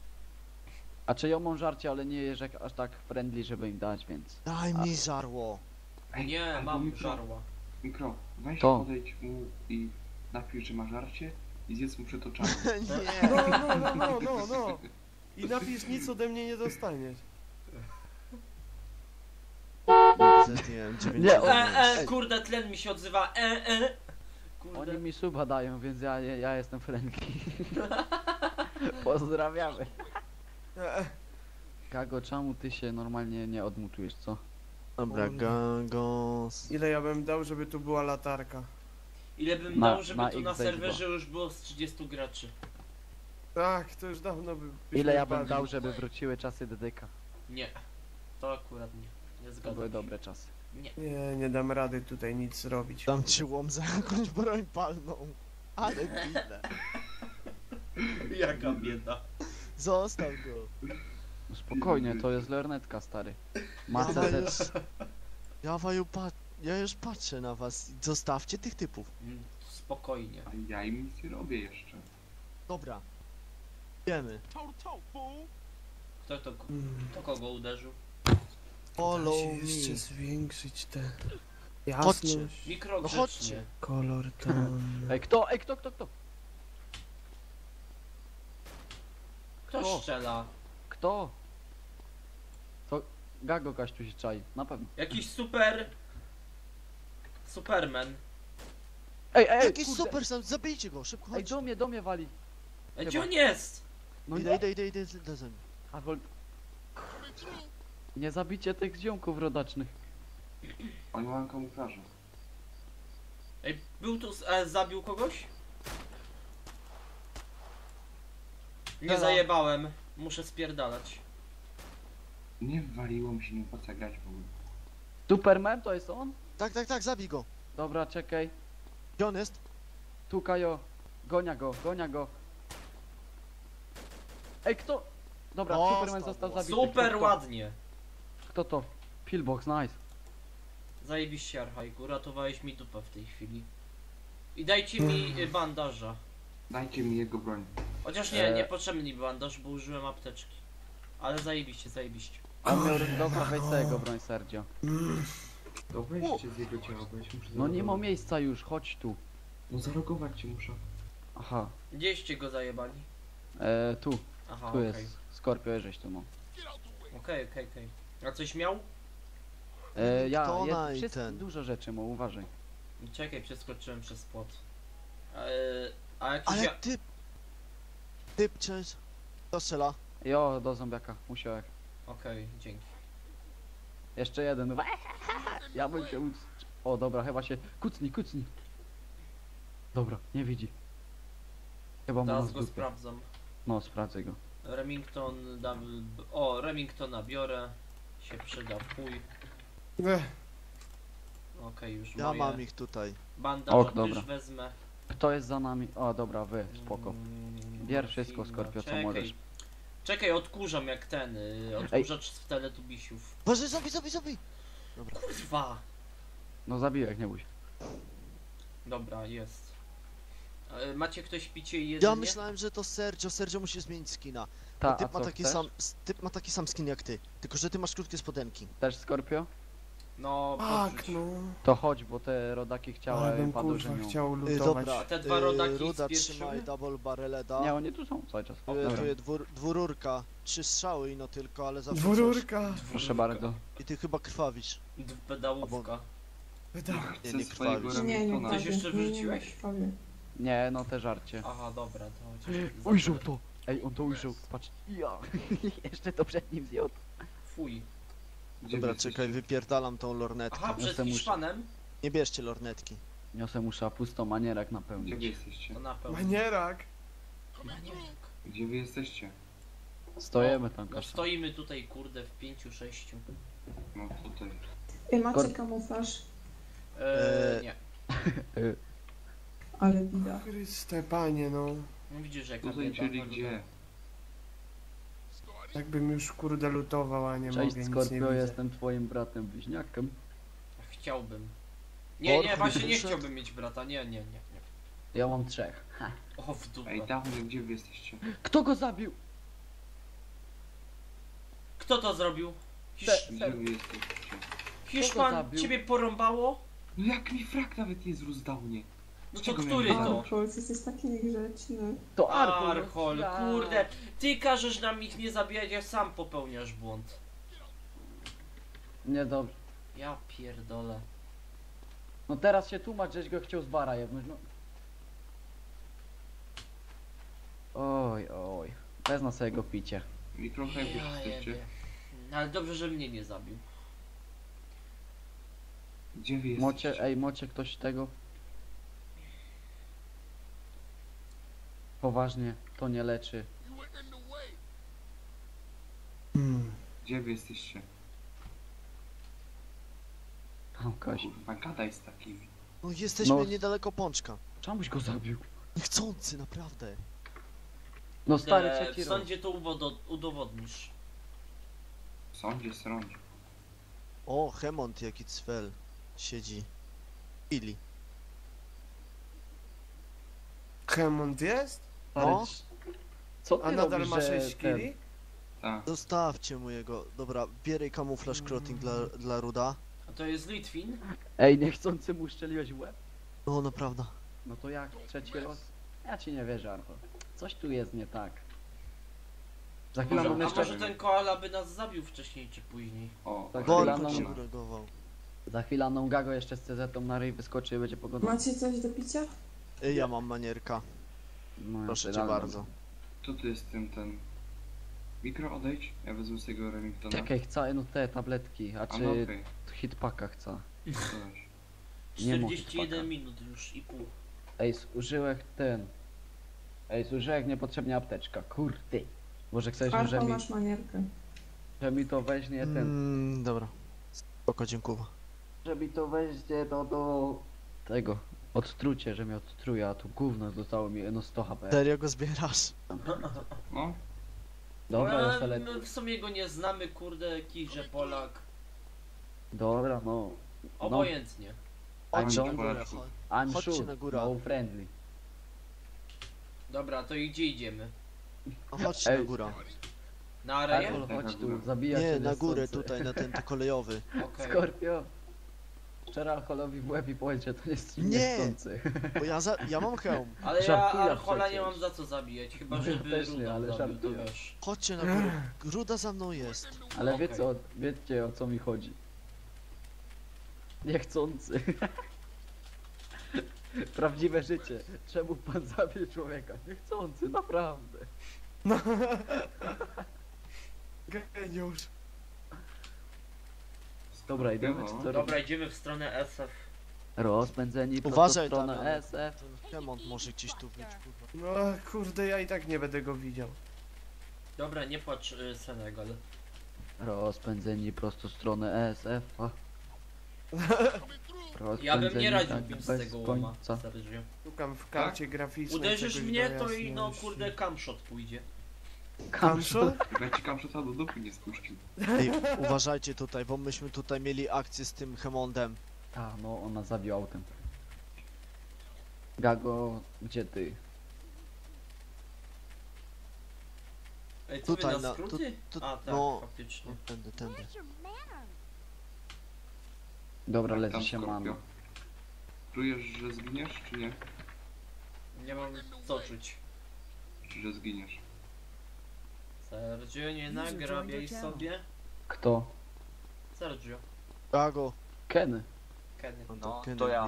A czy ja mam żarcie, ale nie jest aż tak friendly, żeby im dać, więc... Daj mi żarło. Ej, Nie, albo mam mikro- żarła. Mikro, weź To. podejdź mu i napisz, że ma żarcie i zjedz mu przed oczami. Nie. No, no, no, no, no, no. I napisz, nic ode mnie nie dostaniesz. Nie, o- E, e, Ej, kurde, tlen mi się odzywa. E, e. Kurde. Oni mi suba dają, więc ja, ja, ja jestem Franki. Pozdrawiamy. E, Kago, czemu ty się normalnie nie odmutujesz, co? Dobra, gangos. Ile ja bym dał, żeby tu była latarka? Ile bym Na- dał, żeby na tu na XZ2. serwerze już było z 30 graczy? Tak, to już dawno by. byśmy Ile ja bym wpadli. dał, żeby wróciły czasy DDK? Nie. To akurat nie. Nie To były dobre czasy. Nie. Nie, nie dam rady tutaj nic zrobić. Dam ci łom za jakąś broń palną. Ale bile. Jaka bieda. Zostaw go. No spokojnie, to jest lornetka, stary. Ma Ja CZ. ja, waju, ja już patrzę na was. Zostawcie tych typów. Mm, Spokojnie. A ja im nic nie robię jeszcze. Dobra. Wiemy. Kto to, kto kogo uderzył? Follow Da się jeszcze me. zwiększyć te Chodźcie. jasność, Mikro No grzecznie. chodźcie. kolor ton. Ej, kto? Ej, kto, kto, kto? Kto strzela? Kto? To Gago Kaściu się czai, na pewno. Jakiś super... Superman. Ej, ej, Jakiś kurde. super sam, zabijcie go, szybko Ej, chodź. do mnie, do mnie wali. Ej, Gdzie Chyba. on jest? No Idę, nie, idę, idę, idę, idę za nim. A wol... Nie zabicie tych ziomków rodacznych. Oni mają kamuflaże. Ej, był tu... E, zabił kogoś? Nie zajebałem. Muszę spierdalać. Nie waliło mi się, nie opłaca grać w ogóle. Superman to jest on? Tak, tak, tak, zabij go. Dobra, czekaj. Gdzie on jest? Tu Kajo. Gonia go, gonia go. Ej, kto? Dobra, O, Superman został zabity. Super kto? ładnie. Kto to? Pillbox, nice. Zajebiście Archajku, uratowałeś mi dupę w tej chwili. I dajcie mi y, bandaża. Dajcie mi jego broń. Chociaż nie, Eee. nie potrzebny mi bandaż, bo użyłem apteczki. Ale zajebiście, zajebiście. Dobra, weź sobie broń Sergio. To weźcie z jego ciała, bo ja się muszę No nie ma zalogować. miejsca już, chodź tu. No zalogować się muszę. Aha, Gdzieście go zajebali? e, tu, Aha, tu okej. jest. Skorpio, żeś tu no. Okej, okej, okej. A coś miał? E, ja, Tona jest i wszystko, ten. dużo rzeczy mu, uważaj. Czekaj, przeskoczyłem przez płot. Eee, a jakiś... Ale ja... typ... Typ. Kto strzela? Jo, do zombiaka, musiałem. Okej, dzięki. Jeszcze jeden. Ja bym się uc... O, dobra, chyba się... Kucnij, kucnij. Dobra, nie widzi. Chyba ma nas Teraz w go dupie. sprawdzam. No, sprawdzę go. Remington, double... O, Remingtona biorę. Się przyda, chuj. Ech, Okej, już Ja moje. mam ich tutaj. Bandaża Ok, też dobra. wezmę. Kto jest za nami? O, dobra, wy, spoko. Mm, Bierz wszystko, morfina. Skorpio, co Czekaj. możesz. Czekaj, odkurzam jak ten, y, odkurzacz z teletubisiów. Boże, zombie, zombie, zombie! Kurwa! No zabiłek, nie bój się. Dobra, jest. E, Macie ktoś picie i jedzenie? Ja myślałem, że to Sergio. Sergio musi zmienić skina. Ta, Bo a typ ma co taki chcesz? sam, s- typ ma taki sam skin jak ty. Tylko, że ty masz krótkie spodenki. Też Skorpio? No, Tak, no. To chodź, bo te rodaki chciały Ale bym kurwa mią. chciał Y, lutować. dobra, Te dwa rodaki Ruda spieprzyły? trzymaj double barreleda. Nie, oni tu są cały czas. Y, Dobra. tu jest dwur, dwururka. Trzy strzały i no tylko, ale zawsze Dwururka! Proszę bardzo. coś. I ty chyba krwawisz. D- Pedałówka. Wydał. Nie, nie krwawisz. Nie, nie. Coś jeszcze nie, nie, nie. Nie, no te żarcie. Aha, dobra, to chociaż... Ujrzał to! Ej, on to ujrzał, patrz. Ja. Jeszcze to przed nim zjadł. Fuj. Gdzie Dobra, wy czekaj, jesteście? wypierdalam tą lornetkę. Aha, przed Jestem już- Hiszpanem? Nie bierzcie lornetki. Niosę muszę pusto manierek Gdzie wy napełnić. jesteście? To na pewno. Manierak! Gdzie wy jesteście? Stoimy tam, No stoimy tutaj, kurde, w pięciu, sześciu. No tutaj. Ej, macie kamuflaż? Eee, Eee. nie. Ale bida. Chryste, panie, no. No Widzisz, jaka Tutaj, bieda. czyli no, gdzie? Jakbym już kurde lutował, a nie Cześć mogę, nic nie Skorpio, widzę. jestem twoim bratem bliźniakiem. Chciałbym. Nie, nie, Orchid właśnie nie wyszedł? chciałbym mieć brata, nie, nie, nie. nie. Ja mam trzech. O, w dupę. Ej, dawno, gdzie wy jesteście? Kto go zabił? Kto to zrobił? Hisz... Te- Gdzie wy jesteście? Hiszpan, zabił? ciebie porąbało? No jak mi frak nawet jest rozdałnie? No to Czego który miałem to? Archol, ty jesteś taki niegrzeczny. To Archol. Archol, ja. kurde. Ty każesz nam ich nie zabijać, a sam popełniasz błąd. Nie dobrze. Ja pierdolę. No teraz się tłumacz, żeś go chciał z bara jebnąć, no. Oj, oj. Wezmę sobie go picie. Mikrohajbus Ja jesteście. jebie. No ale dobrze, że mnie nie zabił. Gdzie wy Mocie, jesteście? ej, mocie ktoś tego? Poważnie, to nie leczy. Hmm. Gdzie wy jesteście? O, Kaś. Kurwa, gadaj z takimi. No jesteśmy No. niedaleko pączka. Czemuś go zabił? Niechcący, naprawdę. No stary, E, trzeci w sądzie to uwodo- udowodnisz. W sądzie srądzi. O, Hemont jaki cwel. Siedzi. Ili. Hemond jest? No. Co ty A nadal robisz, ma że 6 ten- kili? Tak. Zostawcie mu jego. Dobra, bieraj kamuflaż crotting dla, dla Ruda. A to jest Litwin? Ej, niechcący mu szczeliłeś w łeb? No, naprawdę. No to jak? Trzeci raz? Ja ci nie wierzę, Arko. Coś tu jest nie tak. Za chwilę Może- mam A jeszcze... może ten koala by nas zabił wcześniej czy później? O, Tak, o, chwila, Borko no. ci no. ureagował. Za chwilę Gago jeszcze z CZ-ą na ryj wyskoczy i będzie pogoda. Macie coś do picia? Ej, ja mam manierka. No, Proszę cię bardzo. To tu jest ten, ten... Mikro odejdź, ja wezmę z tego Remingtona. Czekaj, chcę no te tabletki, a A czy no okej, hitpaka chcę. to weź. Nie mów 41 chłopaka. minut już i pół. Ej, zużyłek ten. Ej, zużyłek niepotrzebnie apteczka, kurde. Może chcesz, że Archol, mi, masz manierkę. że mi to weźmie ten. Mm, dobra. Spoko, dziękuję. Że mi to weźmie do, do tego. Odtrucie, że mnie odtruje, a tu gówno zostało mi no 100 HP. Serio go zbierasz? No, Dobra, no, sobie... no, w sumie go nie znamy, kurde, kichże Polak. Dobra, no. Obojętnie. Chodźcie na górę, chodź. I'm Chodźcie sure, na górę. no friendly. Dobra, to i gdzie idziemy? No, chodźcie na Ej. górę. Na areję? Chodź tu, Nie, na górę tutaj, na ten to kolejowy. Okej. Skorpio. Szczerze alkoholowi w łeb i powiedz, że to jest Nie. niechcący. Bo ja za... ja mam hełm. Ale ja Żartuję Archola nie przecież. mam za co zabijać, chyba No ja żeby też nie, Ruda ale to żartuję. wiesz. Chodźcie na górę. Ruda za mną jest. Ale Okej. wiecie, o, wiecie o co mi chodzi. Niechcący. Prawdziwe życie. Czemu pan zabił człowieka? Niechcący, naprawdę. Geniusz. Dobra, idziemy czy co Dobra. Idziemy w stronę SF. Rozpędzeni Uważaj tam. stronę Jan. SF. Ten Hemont może gdzieś tu być, kurwa. No kurde, ja i tak nie będę go widział. Dobra, nie płacz y, Senegal. Rozpędzeni prosto w stronę SF. A. Ja bym nie Rozpędzeni radził tak bić z bez tego łoma. końca. Serio. Szukam w karcie graficznej Uderzysz czegoś mnie, do to i no kurde camshot pójdzie. Kamszo? Ja ci kamszota do dupy nie spuścił. Ej, uważajcie tutaj, bo myśmy tutaj mieli akcję z tym Hemondem. Ta, no ona zabił autem. Gago, gdzie ty? Ej, co Tutaj wy na na- skróty? tu- tu- A tak, no. faktycznie. No, tędy, tędy. Dobra, Tam leży się Skorpio. mano. Czujesz, że zginiesz, czy nie? Nie mam co czuć. Czy że zginiesz? Sergio, nie nagrabiaj sobie. Kto? Sergio. Gago. Kenny. Kenny. No, No, Kenny. to ja.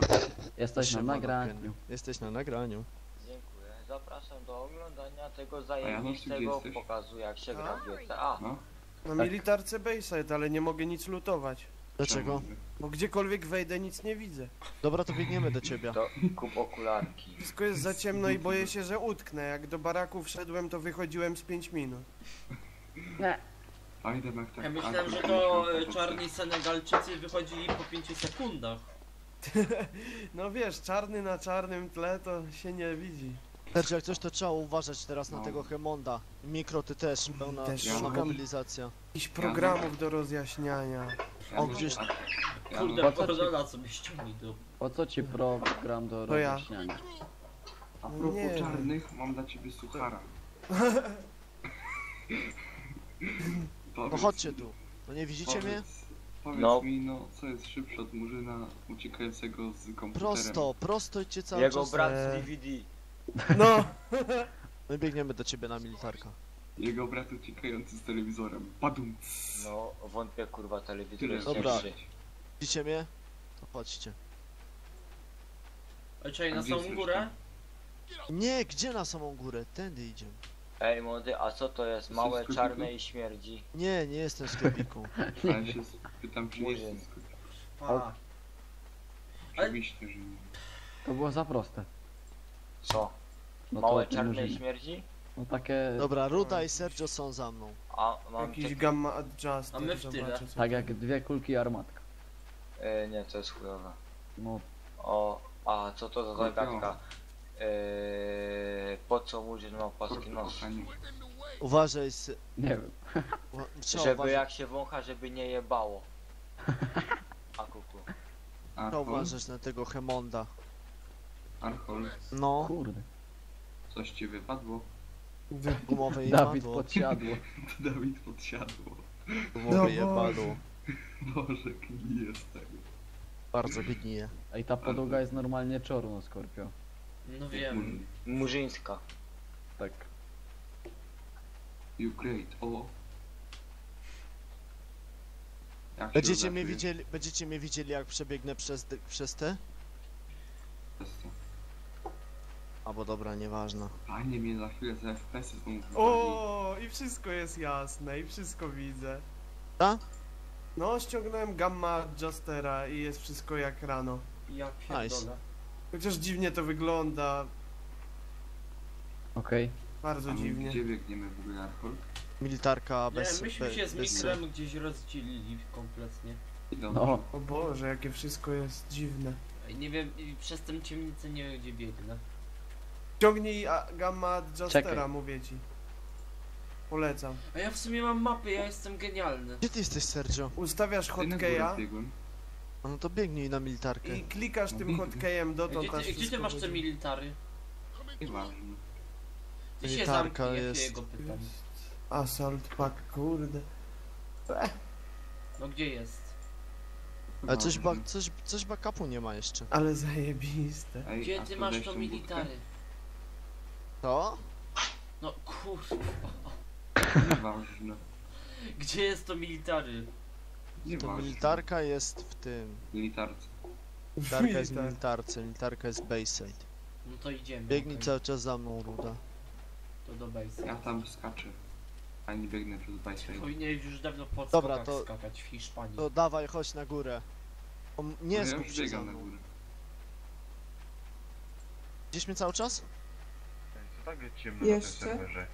Jesteś na Siemano, nagraniu. Kenny. Jesteś na nagraniu. Dziękuję. Zapraszam do oglądania tego zajebistego jesteś? pokazu jak się A? gra w GTA. No? Na Tak. militarce Bayside, ale nie mogę nic lutować. Dlaczego? Czemu? Bo gdziekolwiek wejdę, nic nie widzę. Dobra, to biegniemy do ciebie. To kup okularki. Wszystko jest za ciemno i boję się, że utknę. Jak do baraku wszedłem, to wychodziłem z 5 minut. Nie. Fajne jak tak Ja myślałem, że to po czarni Senegalczycy wychodzili po 5 sekundach. No wiesz, czarny na czarnym tle to się nie widzi. Sergio, jak coś to trzeba uważać teraz na No. tego Hemonda. Mikro, ty też, pełna, Też pełna szukam. mobilizacja. Jakichś programów do rozjaśniania. O, Janusz, gdzieś- a- Kurde, po co ci- pordola sobie ściągnij do... Po co ci program do To ja. rozjaśniania? A propos Nie. czarnych, mam dla ciebie suchara. No chodźcie tu. No nie widzicie mnie? powiedz- Powiedz No. mi, no, co jest szybsze od murzyna uciekającego z komputerem? Prosto, prosto idźcie cały Jego czas. brat z DVD. No, My biegniemy do ciebie na militarka. Jego brat uciekający z telewizorem. Padum. No, wątpię kurwa telewizor Tyle. jest Dobra. cięższy. Widzicie mnie? To chodźcie. A czekaj, A na gdzie samą górę? Nie, gdzie na samą górę? Tędy idziemy. Ej młody, a co to jest? Małe, czarne i śmierdzi. Nie, nie jestem sklepiku. Ale się pytam, czy Murzyn. jest sklepik. A, Oczywiście, że nie. To było za proste. Co? No Małe, to czarne i murzyny. śmierdzi? No takie, Dobra, Ruda i Sergio są za mną. A mam jakiś cię... gamma adjust. A my w tyle. zobaczę, co tak jak dwie kulki i armatka. E, nie, to jest chujowe. No, O, a co to za zagadka? Eee, po co murzyn ma płaski nos? kochanie. Uważaj, sy... nie wiem. Uwa- Trzeba Żeby uważać, jak się wącha, żeby nie jebało. A kuku. trzeba Archol, uważać na tego Hemonda. Archol, No, Kurde. Coś ci wypadło? Wy- gumowe Dawid jebadło. podsiadło. To Dawid podsiadło. Gumowe No jebadło. Boże, gnije z tego. Bardzo gnije. Ej, ta podłoga jest normalnie czorno, Skorpio. no wiem. Murzyńska. Tak. You great, o. Jak się Będziecie mnie widzieli, będziecie mnie widzieli jak przebiegnę przez, przez te? przez to? Albo dobra, nieważne. Panie mnie za chwilę FPS-y znowu wywali. O, i wszystko jest jasne, i wszystko widzę. Ta? No, ściągnąłem gamma adjustera i jest wszystko jak rano. Ja pierdolę. Chociaż dziwnie to wygląda, Okej. bardzo A my dziwnie. gdzie biegniemy w ogóle, Archol? Militarka Nie, bez... myśmy be- się z bez- Mikrem gdzieś rozdzielili kompletnie. No, O Boże, jakie wszystko jest dziwne. Nie wiem, i przez tę ciemnicę nie wiem gdzie biegnę. Ciągnij a, gamma adjustera, Czekaj. mówię ci. Polecam. A ja w sumie mam mapy, ja jestem genialny. Gdzie ty jesteś, Sergio? Ustawiasz Ty na górę hotkeya biegłem. A No to biegnij na militarkę. i klikasz tym hotkeyem dotąd, Gdzie aż ty, gdzie ty wszystko masz te będzie. military? Nieważne. Ty się Militarka zamknij, jest- jakiego pytam. Assault pack, kurde. No gdzie jest? Ale coś, ba coś, coś backupu nie ma jeszcze. Ale zajebiste. Gdzie ty masz to military? To? No kurwa. Nieważne. Gdzie jest to military? To Nieważne. militarka jest w tym. Militarce. Militarka jest w Militar. militarce, militarka jest base'side. No to idziemy. Biegnij okej. cały czas za mną, Ruda. To do base. Ja tam skaczę. A nie biegnę przez bajsej. Powinieneś już dawno po Dobra, skokach to- skakać w Hiszpanii. To dawaj, chodź na górę. O, m- No Nie ja skup już się za biegam na mną. górę. Gdzieś mnie cały czas? Tak jest ciemno Jeszcze? na tym serwerze.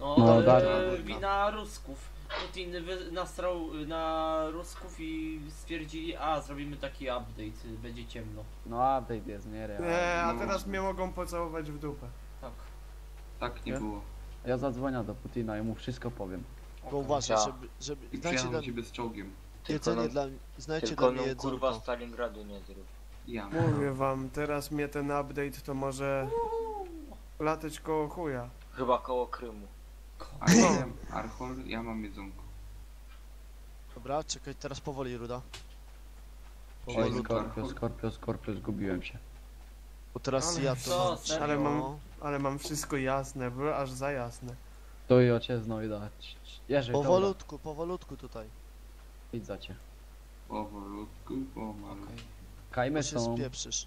No, No, e, tak. wina Rusków. Putin wy- nastrał na Rusków i stwierdzili, a zrobimy taki update, będzie ciemno. no update jest nierealny. Nie, a No. teraz mnie mogą pocałować w dupę. Tak. Tak nie Nie? było. Ja zadzwonię do Putina i mu wszystko powiem. Okej. uważaj, Ja. żeby, żeby I znajdźcie dla, do ciebie z czołgiem. Jedzenie nam, dla znajdźcie tylko dla mnie nam kurwa jedzonko. Stalingradu nie zrób. Ja. Mówię wam, teraz mnie ten update to może latać koło chuja. Chyba koło Krymu. A ja mam Archol, ja mam jedzonko. Dobra, czekaj, teraz powoli, Ruda. Oj, Powolutku, Skorpio. Skorpio, Skorpio, zgubiłem się. Bo teraz Ale ja co, to... serio? Ale mam-. Ale mam wszystko jasne, było aż za jasne. To i ociezną i dać. Jerzy, dobra, Powolutku, powolutku tutaj. za cię. Powolutku, pomalutku. Okej. Kajmy Bo się są. spieprzysz.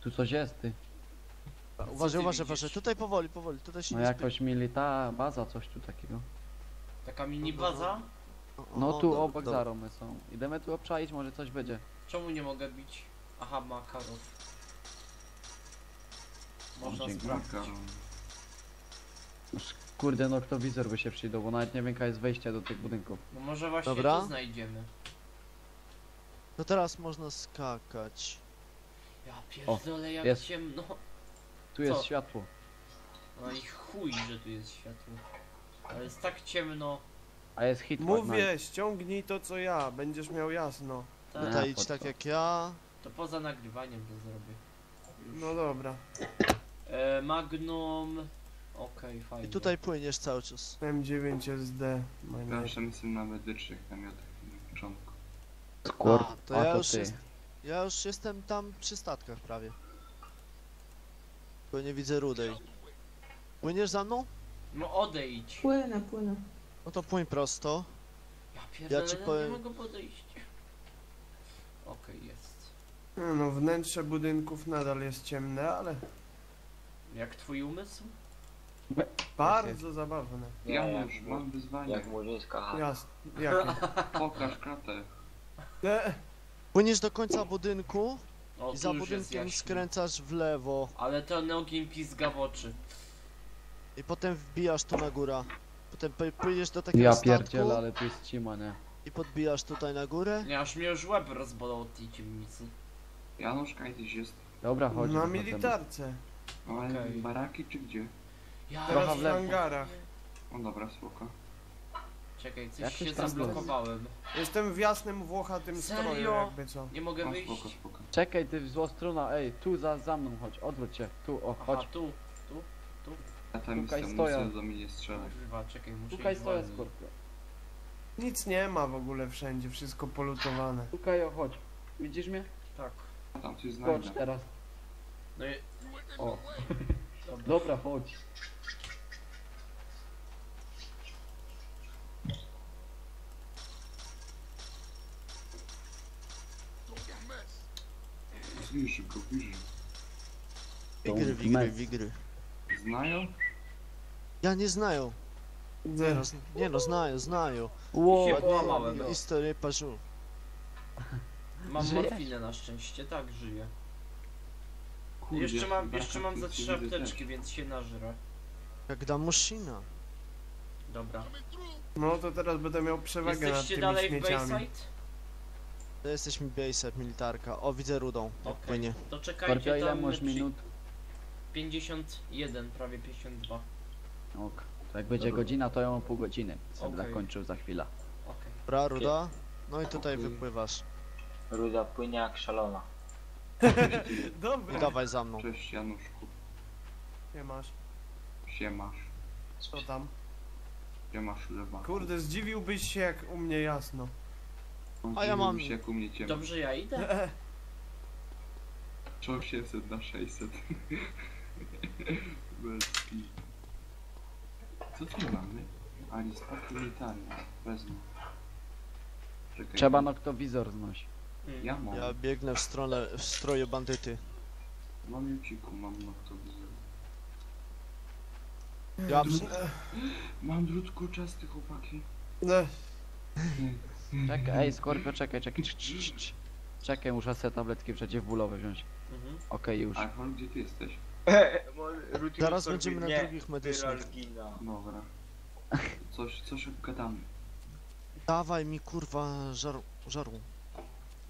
Tu coś jest, ty. Uważaj, uważaj, uważaj. Tutaj powoli, powoli. Tutaj się No nie jakoś milita, baza, coś tu takiego. Taka mini baza? spie- o, No o, tu dobra, obok dobra. zaromy są. Idziemy tu obczaić, może coś będzie. Czemu nie mogę bić? Aha, Makarow. Można dzięki. sprawdzić. Makaron. Już, Kurde, no kto wizor by się przydał, bo nawet nie wiem jaka jest wejście do tych budynków. No może właśnie Dobra. tu znajdziemy. No teraz można skakać. Ja pierdolę jak jest. ciemno. Tu jest Co? światło. No i chuj, że tu jest światło. Ale jest tak ciemno. A jest hit Mówię, ściągnij to co ja, będziesz miał jasno. Tak, po idź tak jak ja. to poza nagrywaniem to zrobię. Już. No dobra. E, Magnum. Okej, fajnie. I tutaj płyniesz cały czas. M9 SD. Zawsze jestem na medycznych namiotach na początku. Skorp, A, a to to, ja już jest- Ja już jestem tam przy statkach prawie. Tylko nie widzę rudej. Płyniesz za mną? No odejdź. Płynę, płynę. No to płyń prosto. Ja pierdolę, ci ja powiem- nie mogę podejść. Okej, jest. No, no wnętrze budynków nadal jest ciemne, ale Jak twój umysł? bardzo zabawne. Nie, Janusz, jak, mam wyzwanie. jak murzyńska chata. Jasne. Jakie? Pokaż kratę. E, Płyniesz do końca budynku O, i tu za już jest budynkiem jaśniej. skręcasz w lewo. Ale ten ogień pizga w oczy. I potem wbijasz tu na górę. Potem płyniesz do takiego Ja statku pierdzielę, ale tu jest cima, nie? i podbijasz tutaj na górę. Nie, aż mnie już łeb rozbolał od tej ciemnicy. Janusz, kajtyś jest. Dobra, chodź. na militarce. Ale Okej. baraki czy gdzie? Ja Teraz Trochę w w lewo. hangarach. O dobra, spoko. Czekaj, coś Jakoś się tam zablokowałem. Jestem w jasnym, włochatym Serio? stroju, jakby co. Nie mogę O, wyjść. spoko, spoko. Czekaj, ty w zła strona, ej, tu za, za mną chodź, odwróć się, tu, o, Aha, chodź. tu. Ja tam Szukaj jestem, stoja. musę do mnie nie strzelać. Kurwa, czekaj, muszę Szukaj iść stoja. Nic nie ma w ogóle wszędzie, wszystko polutowane. Szukaj, o, chodź. Widzisz mnie? Tak. A tam coś znajdę. teraz. No i... O, Dobra. dobra, chodź. Wigry, wigry, wigry. Znają? Ja nie znają. Nie no, nie no znają, znają. Ło, się połamałem, no. Historię parzu. Mam Żyjesz? morfinę na szczęście, tak, żyję. Kurde, Jeszcze mam, jeszcze mam za tu trzy widzę apteczki, więc się nażrę. Jak Damushina. Dobra. No to teraz będę miał przewagę nad Jesteście tymi dalej w śmieciami. Bayside? To jesteśmy base militarka. O, widzę rudą. Jak Okej. płynie. To czekajcie Skorpio, ile tam masz przy- minut? 51, prawie 52. Ok. To jak będzie godzina, to ja mam pół godziny. Sobie Okej. zakończył za chwilę. Okej. Dobra, ruda. No i tutaj Okej. wypływasz. Ruda płynie jak szalona. I Dobra, dawaj za mną. Cześć Januszku. nie masz. Siemasz. Co tam? Siemasz lewa. Kurde, zdziwiłbyś się jak u mnie jasno. A ja mam- się jak u mnie ciemno. Dobrze, ja idę? Czy 800 na 600. Bez pi. Co tu mamy? A nie spadki militarne. Wezmę. Czekaj. Trzeba noktowizor znosić. Mm. Ja mam. Ja biegnę w stronę, w stroju bandyty. Mam juciku, mam noktowizor. Ja Mam drut kurczasty, chłopaki. Czekaj, ej, Skorpio, czekaj, czekaj. Cz, cz, cz. Czekaj, muszę sobie tabletki przeciwbólowe wziąć. Mhm. Okej, już. Alkohol, gdzie ty jesteś? Zaraz będziemy na drugich medycznych. Dobra. Coś, coś obgadamy. Dawaj mi kurwa żar, żaru.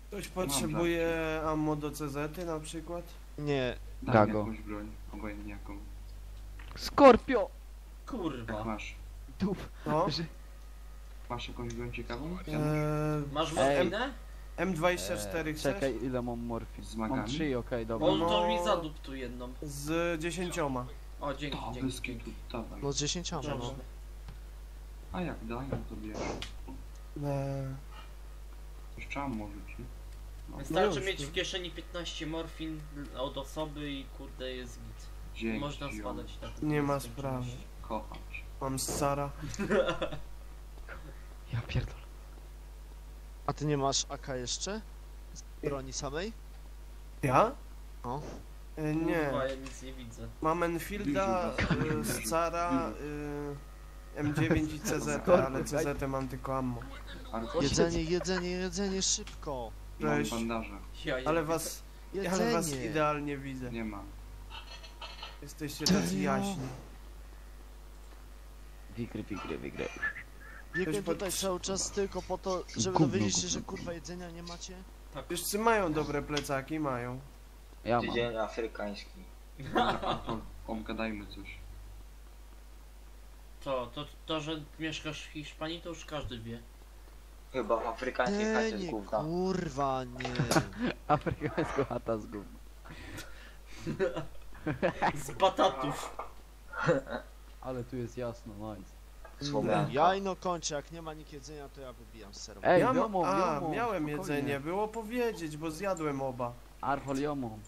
Ktoś potrzebuje ammo do CZ na przykład? Nie, Daj Gago. mi jakąś broń, obojętnie jaką. Skorpio! Jak Kurwa. masz? Dup. No. Masz jakąś broń ciekawą? Eee, Masz morfinę? M24 Eee, chcesz? czekaj, ile mam morfin? Z Mam magami? trzy, okej, dobra. On to No. mi zadup tu jedną. Z dziesięcioma. O, dzięki, To, dzięki, bez kitu, dawaj. no z dziesięcioma Dobrze. no. A jak daj, no to bierz. Eee, Jeszcze mam może, czy? No. Wystarczy już, mieć w kieszeni 15 morfin od osoby i kurde jest git. Dzięki, Można spadać tak. Nie ma sprawy. Kocham cię. mam Sara. Ja pierdolę. A ty nie masz AK jeszcze? Z broni samej? Ja? No. E, nie. Kurwa, ja nic nie widzę. Mam Enfielda, y, Scara, y, M9 i CZ, ale CZ mam tylko ammo. Arko, Jedzenie, jedzenie, jedzenie, szybko. mam Cześć. bandaże. Ja, ja Ale was, Jedzenie. ale was idealnie widzę. Nie ma. Jesteście tacy jaśni. Wigry, wigry, wigry. Biegłem Ktoś pod- tutaj cały czas tylko po to, żeby Gówno, dowiedzieć się, że kurwa jedzenia nie macie. Wszyscy mają dobre plecaki, mają. Ja mam. Tydzień afrykański. Dobra, Arko, obgadajmy coś. To, to, to, że mieszkasz w Hiszpanii, to już każdy wie. Chyba w afrykańskiej chacie z nie, gówna. kurwa, nie. Afrykańska chata z gówna. Z batatów. Ale tu jest jasno, nice. Słomianka. Ja ino kończę, jak nie ma nikt jedzenia, to ja wybijam z serwa. Ej, ja ma... wiomą, A, wiomą, miałem spokojnie. jedzenie, było powiedzieć, bo zjadłem oba. Archol jomą.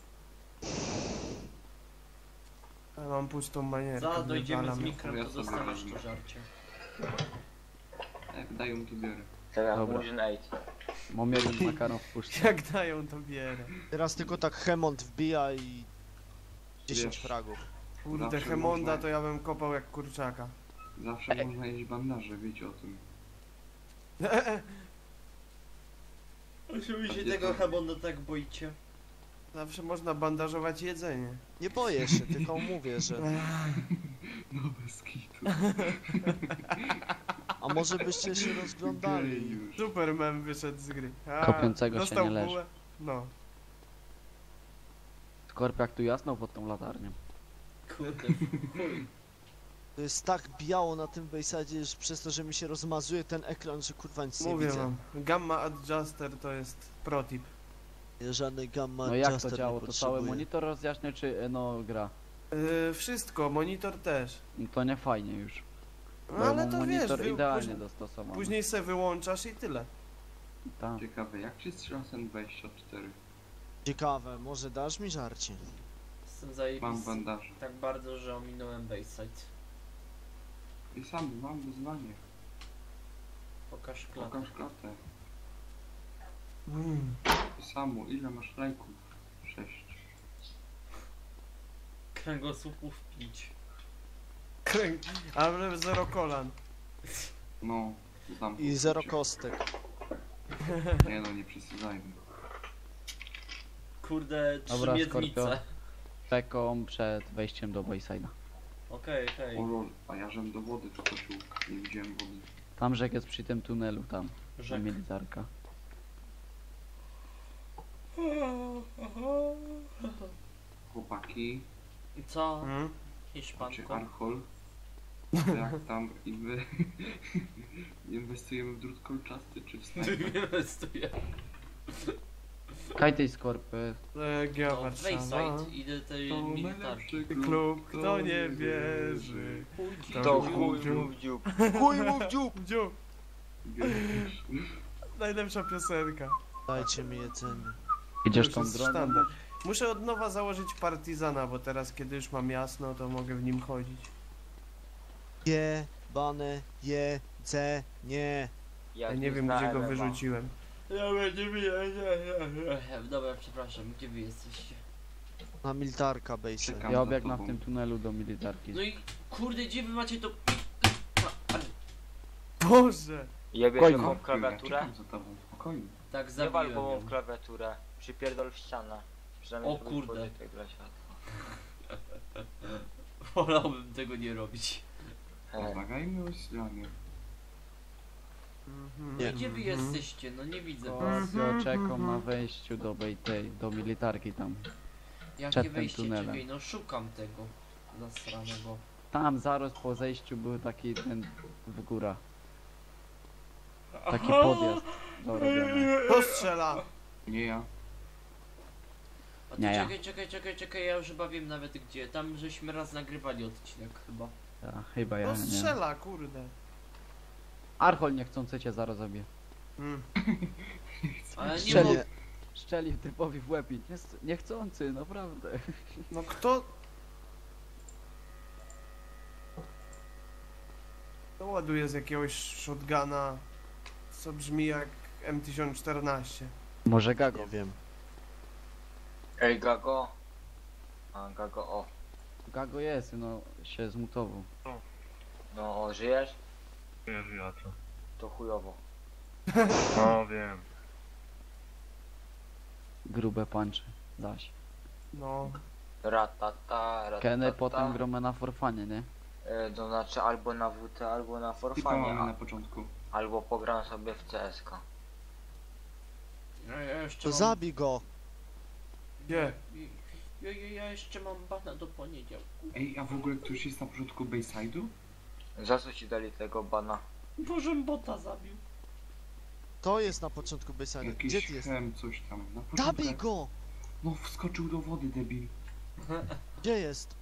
Ja mam pustą manierkę. Za dojdziemy z mikrem, to wezmę. to żarcie. Jak dają to biorę. Jak Dobra. Murzyn 8. Mam jeden makaron w puszce. Jak dają to bierę. Teraz tylko tak Hemont wbija i 10 Wiesz. fragów. Kurde, Zawsze Hemonda można- to ja bym kopał jak kurczaka. Zawsze można jeść bandaże, wiecie o tym. Oczywiście Gdzie tego to? Tak boicie. Zawsze można bandażować jedzenie. Nie boję się, tylko mówię, że... No bez kitu. A może byście się rozglądali? już. Superman wyszedł z gry. A, Kopiącego się dostał nie leży. bułę. No. Skorpiak tu jasno pod tą latarnią. Kurde, chuj. To jest tak biało na tym Baysidzie, że przez to, że mi się rozmazuje ten ekran, że kurwa nic nie Mówię widzę. wam. Gamma Adjuster to jest protip. Ja Żadnej gamma No jak to adjuster działo? nie To cały potrzebuję. monitor rozjaśnia, czy e, no gra? Yy, wszystko, monitor też. No to nie fajnie już. No ale to wiesz, monitor wy, idealnie później, dostosowany. później se wyłączasz i tyle. Tak. Ciekawe, jak się strzela sen 24? Ciekawe, może dasz mi żarcie? Jestem Mam zajebisty. bandaże. Tak bardzo, że ominąłem Bayside. I sam mam wyzwanie. Pokaż klatę. Pokaż klatę. Mm. I samu, ile masz lajków? Sześć. Kręgosłupów pić. Kręg. Ale zero kolan. No, znam. I zero kostek. Nie no, nie przesadzajmy. Kurde, trzy Dobra, miednice. Skorpio. Peką przed wejściem do Bayside'a. Okej, okej. O lol, a ja żem do wody wskoczył. Nie widziałem wody. Tam rzek jest przy tym tunelu, tam. Że Rzek. milizarka. Chłopaki, I co? Mm. czy Hiszpanko? To jak tam inwy... inwestujemy w drut kolczasty czy w snajper? Inwestuję. Kaj tej skorpy. Legia No, Warszawa. Idę tej To militarki. najlepszy Klub, kto nie wierzy. Chuj, To dziu, chuj dziu. mu w dziób. Chuj mu w dziób. dziób. Wiesz, Najlepsza piosenka. Dajcie mi jedzenie. Idziesz To tą jest drogą? sztandar. Muszę od nowa założyć partizana, bo teraz kiedy już mam jasno, to mogę w nim chodzić. Jebane jedzenie. Ja Jak nie wiem zna gdzie go wyrzuciłem. Ja będę mi- Dobra, przepraszam, gdzie wy jesteście? Na militarka. Czekam. Ja za obiegnę w tobą. tym tunelu do milizarki. No i kurde, gdzie wy macie to... Boże! Jebie Spokojnie. głową w ja klawiaturę? czekam za tobą, spokojnie. tak Nie zabiłem ją. w klawiaturę. Przypierdol w ścianę. Przynajmniej O kurde. pożytek dla świata. Wolałbym tego nie robić. He. Rozmawiajmy o islamie. Mhm, Nie. Gdzie wy mhm. jesteście? No nie widzę was. Czekam na wejściu do tej, do militarki tam. Jakie tym wejście tunelem. no szukam tego. Zasranego. Tam zaraz po zejściu był taki ten w górach. Taki podjazd dorobiony. Kto strzela? Nie ja. A ty Nie, ja. czekaj, czekaj, czekaj, czekaj, ja już chyba wiem nawet gdzie. Tam żeśmy raz nagrywali odcinek chyba. Ja, chyba ja Kto nie. strzela, kurde? Archol niechcący cię zaraz zabije. Mm. Ale nie Strzeli, mogę. strzeli typowi w łeb i nie, niechcący, naprawdę. No kto... Kto ładuje z jakiegoś shotguna, co brzmi jak M1014? Może Gago. Nie wiem. Ej, Gago. A, Gago, o. Gago jest, no się zmutował. No, o, żyjesz? Ja co? To chujowo. No wiem. Grube pancze. Zaś. No, Ratata, ratata. Kenny potem gromę na forfanie, nie? E, to znaczy albo na WT, albo na Typa Forfanie, mamy na a, początku. albo pogram sobie w CSK. Ja, ja jeszcze To mam... zabij go. gdzie? Ja, ja, ja jeszcze mam bana do poniedziałku. Ej, a w ogóle ktoś jest na początku Bayside'u? Za co ci dali tego bana? Boże, bota zabił. To jest na początku Bayside. Gdzie Jakiś ty chem, coś tam. Na początku. Go! No wskoczył do wody, debil. Gdzie jest?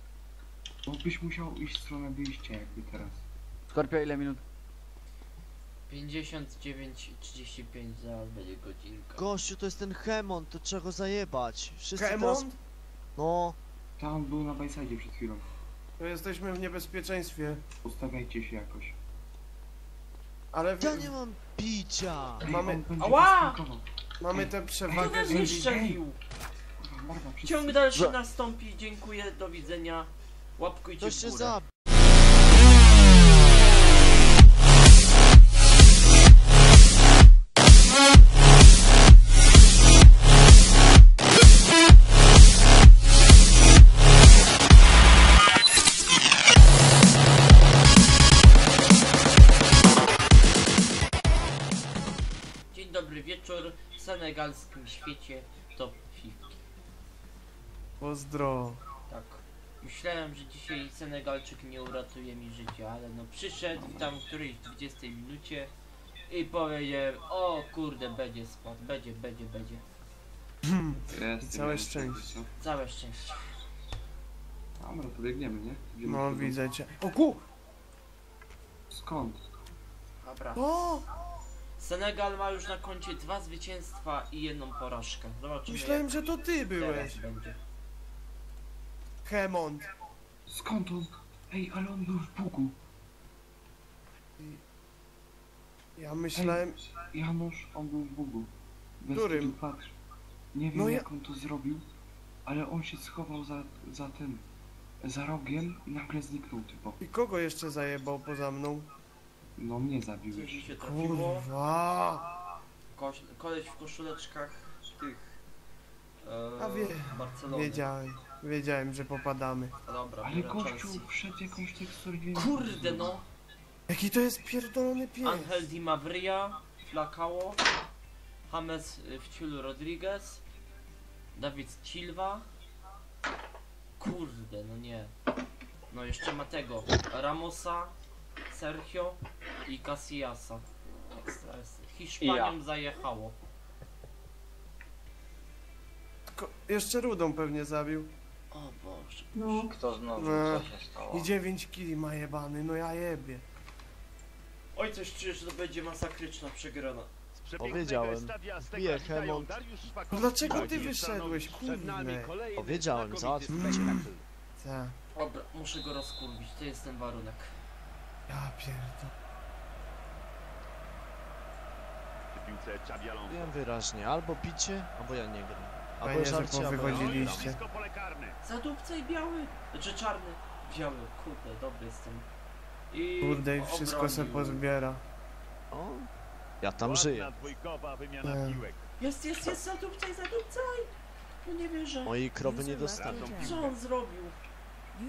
No byś musiał iść w stronę wyjścia jakby teraz. Skorpio, ile minut? 59,35 zaraz będzie godzinka. Gościu, to jest ten Hemon, to trzeba go zajebać. Wszyscy teraz... No, Tam był na Bajsadzie przed chwilą. To jesteśmy w niebezpieczeństwie. Ustawiajcie się jakoś. Ale ja nie mam picia. Ej, Mamy- on będzie Ała! mamy tę przewagę, we że... Kurwa, wszyscy- Ciąg dalszy nastąpi, dziękuję, do widzenia. Łapkujcie To w się górę. zabił. W senegalskim świecie top 50. Pozdro. Tak. Myślałem, że dzisiaj Senegalczyk nie uratuje mi życia, ale no przyszedł tam w którejś 20 minucie i powiedziałem, o kurde, będzie skład, będzie, będzie, będzie. Jest, Całe szczęście. Całe szczęście. Dobra, to biegniemy, nie? Idziemy No widzę cię. O ku! Skąd? Dobra. O! Senegal ma już na koncie dwa zwycięstwa i jedną porażkę. Zobaczymy Myślałem, jak że to ty teraz byłeś. będzie. Hemond. Skąd on? Ej, ale on był w Bugu. Ja myślałem... Janusz, on był w Bugu. Bez Którym? patrz. Nie wiem No ja- jak on to zrobił, ale on się schował za, za tym, za rogiem i nagle zniknął typo. I kogo jeszcze zajebał poza mną? No mnie zabiłeś. się trafiło. Kurwa! Koś, koleś w koszuleczkach tych e, A wie- Barcelony. Wiedziałem. Wiedziałem, że popadamy. Dobra, Ale biorę gościu Chelsea. wszedł jakąś teksturę. Kurde no! Jaki to jest pierdolony pies? Angel Di Mavria, Flacao, James y, Wciulu Rodriguez, Dawid Silva. Kurde, no nie. No jeszcze ma tego, Ramosa, Sergio i Casillasa. Jest. Hiszpanią zajechało. Ko- jeszcze rudą pewnie zabił. O Boże. No, Kto znowu, No. co się stało? I 9 kili ma jebany, no ja jebie. Oj, coś czuję, że to będzie masakryczna przegrana. Powiedziałem. Bije. No dlaczego ty wyszedłeś, kurde? Powiedziałem, załatwię Ta, Dobra, muszę go rozkurwić, to jest ten warunek. Ja pierdol. Wiem wyraźnie, albo bicie, albo ja nie gram. Albo Fajnie, że żarcie, albo ja nie gram. powychodziliście. Zadupcaj biały, znaczy czarny. Biały, kurde, dobry jestem. I Kurde, i wszystko se obronił. pozbiera. O, ja tam żyję. Nie. Jest, jest, jest, zadupcaj, zadupcaj! No nie wierzę. Moi krowy nie dostaną. Co on zrobił?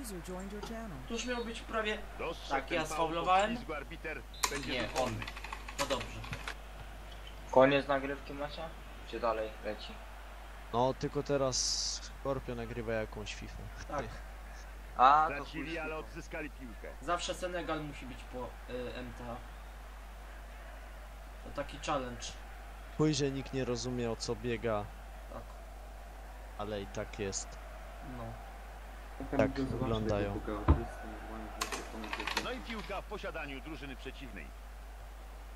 User joined your channel. To już miał być prawie... Tak, ja sfaulowałem? Nie, on. No dobrze. Koniec nagrywki macie? Czy dalej leci? No, tylko teraz Skorpio nagrywa jakąś FIFA. Tak. A, to Tracili, chuj. ale odzyskali piłkę. Zawsze Senegal musi być po y, MTA. To taki challenge. Chuj, że nikt nie rozumie o co biega, Tak. ale i tak jest. No. Tak wyglądają. No i piłka w posiadaniu drużyny przeciwnej.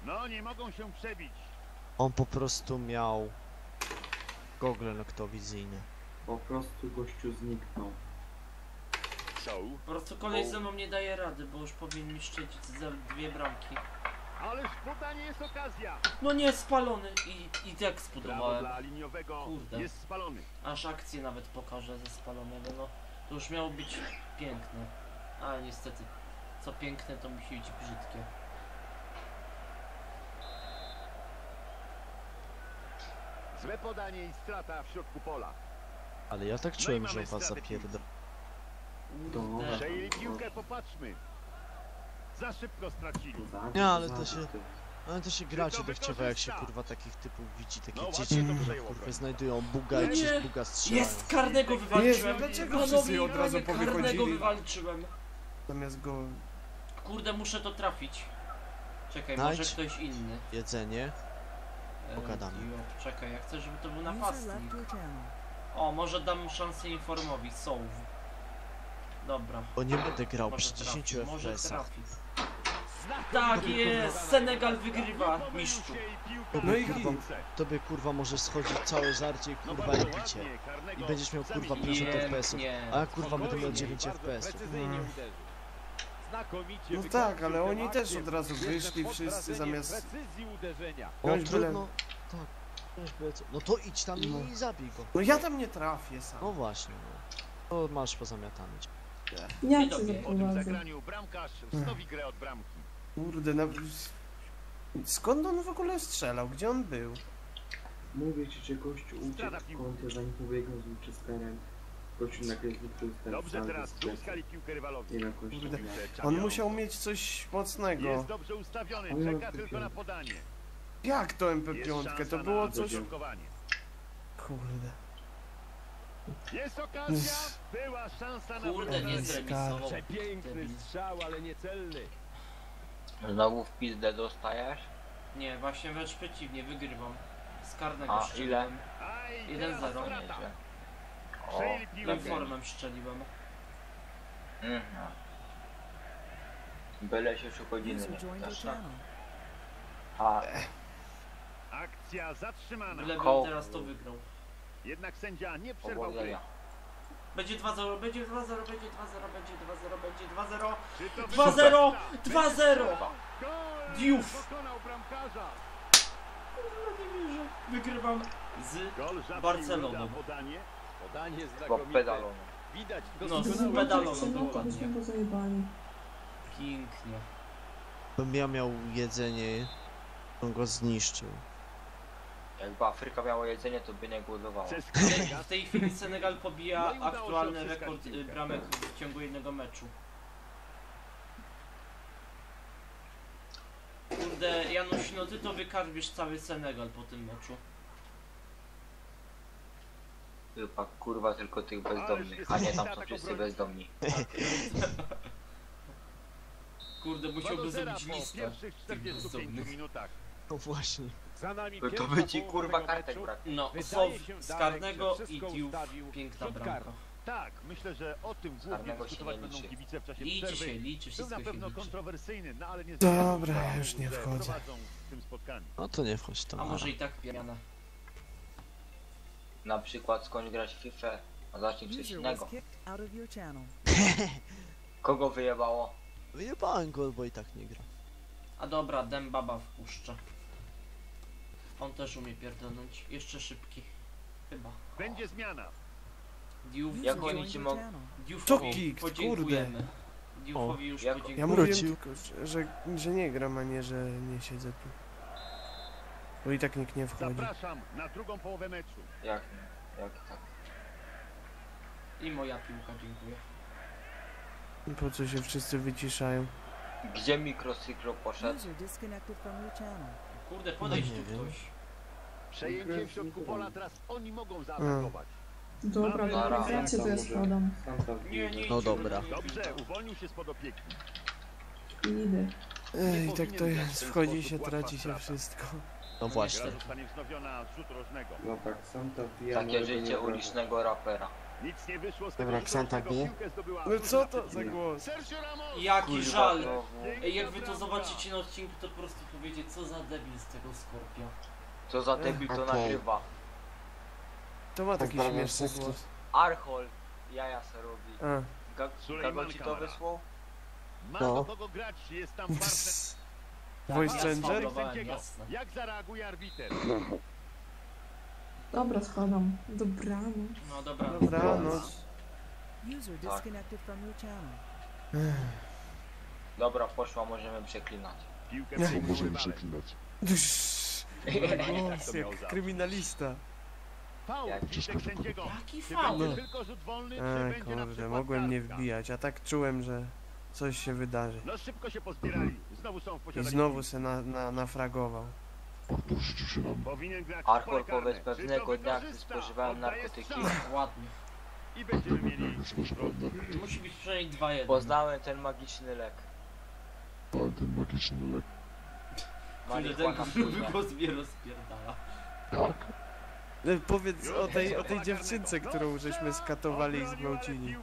No, nie mogą się przebić. On po prostu miał gogle noktowizyjne. Po prostu gościu zniknął. Po prostu koleś ze mną nie daje rady, bo już powinien mi szczędzić za dwie bramki. ależ podanie jest okazja. No nie, spalony i, i tak Brawo spudowałem. Kurde. Jest spalony. Aż akcję nawet pokażę ze spalonego, no. To już miało być piękne. Ale niestety, co piękne to musi być brzydkie. Złe podanie i strata w środku pola. Ale ja tak No czułem, że was zapierdol. Kurde. Przejęli piłkę, popatrzmy. Za szybko stracili. Nie, ale to się- Ale to się gracie dowciewa, jak się kurwa takich typów widzi, takie No dzieci, ładnie to które przejęło kurwa broń. znajdują buga i Nie, przez buga strzelają. Jest, karnego Jezu, wywalczyłem. dlaczego Panowie, od razu panowie, Karnego powychodzili? wywalczyłem. Zamiast go... Kurde, muszę to trafić. Czekaj, Znajdź. może ktoś inny. Jedzenie. E, Pogadamy. Diop, Czekaj, ja chcę, żeby to był User left napastnik. your channel. O, może dam szansę informowi. Sołw. Dobra. Bo nie będę grał Może przy 10 trafi, może FPS-ach. trafi. Tak jest! Senegal wygrywa, mistrzu. No i kurwa, tobie kurwa może schodzić całe żarcie i kurwa i picie. I będziesz miał kurwa 50 FPS-ów. Pięknie. A ja kurwa będę miał 9 FPS-ów. No. No tak, ale oni też od razu wyszli wszyscy zamiast... O trudno. Tak. No to idź tam No. i zabij go. No ja tam nie trafię sam. No właśnie, no. To masz pozamiatane. Ja cię dobry. Po tym zaprowadzę. zagraniu bramkarz wznowi grę od bramki. Kurde, na... Skąd on w ogóle strzelał? Gdzie on był? Mówię ci, że gościu uciekł w kątę, zanim pobiegał z Winchesterem. Gościu z ten Dobrze teraz uskali piłkę rywalowi. Nie na. Kurde. On musiał mieć coś mocnego. Jest dobrze ustawiony, Ale czeka on tylko na podanie. Jak to Jest MP5? szansa To na było coś... Kurde. Jest okazja, była szansa na Kurde, nie zremisował. Przepiękny strzał, ale niecelny. Znowu w pizdę dostajesz? Nie, właśnie wręcz przeciwnie, wygrywam. Z karnego A, strzeliłem. Aj, 1-0. teraz To strata. nieźle. O, Przejęli piłkę. Reformem strzeliłem. mhm. Byle się szukodziny User nie joined your też, tak? channel. A, Akcja zatrzymana. Bylebym Koło. teraz to wygrał. Jednak sędzia nie przerwał gry. powodzenia. Będzie 2-0, będzie 2-0, będzie 2-0, będzie 2-0, będzie 2-0. Czy to 2-0! będzie 2-0! Gol! Diouf! Pokonał bramkarza. Wygrywam z... Barceloną. podanie. Znakomite. pedalonu. Widać No, z pedalonu Zobaczycie, no było to ładnie. byśmy go zajebali. Pięknie. Bym ja miał jedzenie, on go zniszczył. Jakby Afryka miała jedzenie, to by nie głodowała. W tej, Czeska w tej chwili Senegal pobija No i udało się aktualny odzyskać rekord y, piłkę. bramek w ciągu jednego meczu. Kurde, Janusz, no ty to wykarmisz cały Senegal po tym meczu. Chyba kurwa tylko tych bezdomnych, a nie tam są wszyscy bezdomni. Kurde, do musiałby zrobić po listę pierwszych tych 45 bezdomnych. minutach. No właśnie. Za nami To by ci kurwa kartek brak. No, Sow z karnego i ustawił piękna bramka. Tak, myślę, że o tym głównie dyskutować będą liczy. kibice w czasie Liczy przerwy. się, liczy, Był na się pewno liczy. kontrowersyjny, no ale nie Dobra, już nie wchodzę. No to nie wchodź tam. A może i tak piana. Na przykład skończ grać w FIFA, a zacznij coś innego. Kogo wyjebało? Wyjebałem go, bo i tak nie gra. A dobra, Dembaba wpuszczę. On też umie pierdolnąć. Jeszcze szybki. Chyba. Będzie zmiana. Diouf, User Jak oni ci mogą-. Dioufowi kick, podziękujemy. Dioufowi już jak- Ja podziękujemy. mówiłem Wrócił. tylko, że, że, że nie gram, a nie, że nie siedzę tu. Bo i tak nikt nie wchodzi. Zapraszam na drugą połowę meczu. Jak nie? Jak tak? I moja piłka, dziękuję. Po co się wszyscy wyciszają? Gdzie mikrocyklo poszedł? User disconnected from your channel. Kurde, podejdź nie tu wiem. ktoś. Przejęcie w środku pola, teraz oni mogą zaatakować. Dobra, Dobra. dobra, gracie, to ja spadam. Santa Nie, nie, No dobra. Dobrze, uwolnił się spod opieki. Idę. Ej, Nie tak to jest, wchodzi się, traci się wszystko. No właśnie. Gra zostanie wznowiona z rzutu rożnego. Dobra, Santa wbija Takie życie ulicznego rapera. Nic nie wyszło z Dobra, tego Ksanta rożnego. bije? Piłkę zdobyła No co to za głos? Sergio Ramos! Jaki Kurwa, żal! znowu. Ej, jak wy to zobaczycie na odcinku, to po prostu powiecie, co za debil z tego Skorpio. Co za debil to Okej. nagrywa. To ma taki Pozdrawiam śmieszny wszystkich. głos. Archol jaja se robi. A. Ga Sulejman Gago ci to Kamara. wysłał? Ma No. do kogo grać, jest tam partner. Voice changer? sfaulowałem, Sędziego. jasne. Jak zareaguje arbiter? Dobra, spadam. Dobranoc. No dobra. Dobranoc. User Tak. disconnected from your channel. Dobra, poszła, możemy przeklinać. Piłkę przejmuje rywale. Dusz. Głos, jak kryminalista. Faul, Jak Witek sędziego. Jaki Czy faul? będzie tylko rzut wolny, czy A, będzie na kurde, przykład mogłem nie kartka? wbijać, a tak czułem, że coś się wydarzy. No szybko się pozbierali. Znowu są w I posiadaniu. znowu se na, na, nafragował. Karne. powiedz Czy to pewnego dnia, gdy spożywałem narkotyki. Ładnie. I będziemy mieli Musi być przynajmniej 2-1. Poznałem ten magiczny lek. Ale ten magiczny lek. Marihuana wpłynie. głos mnie rozpierdala. Tak? E, Powiedz o tej, o tej dziewczynce, którą żeśmy skatowali i zgwałcili.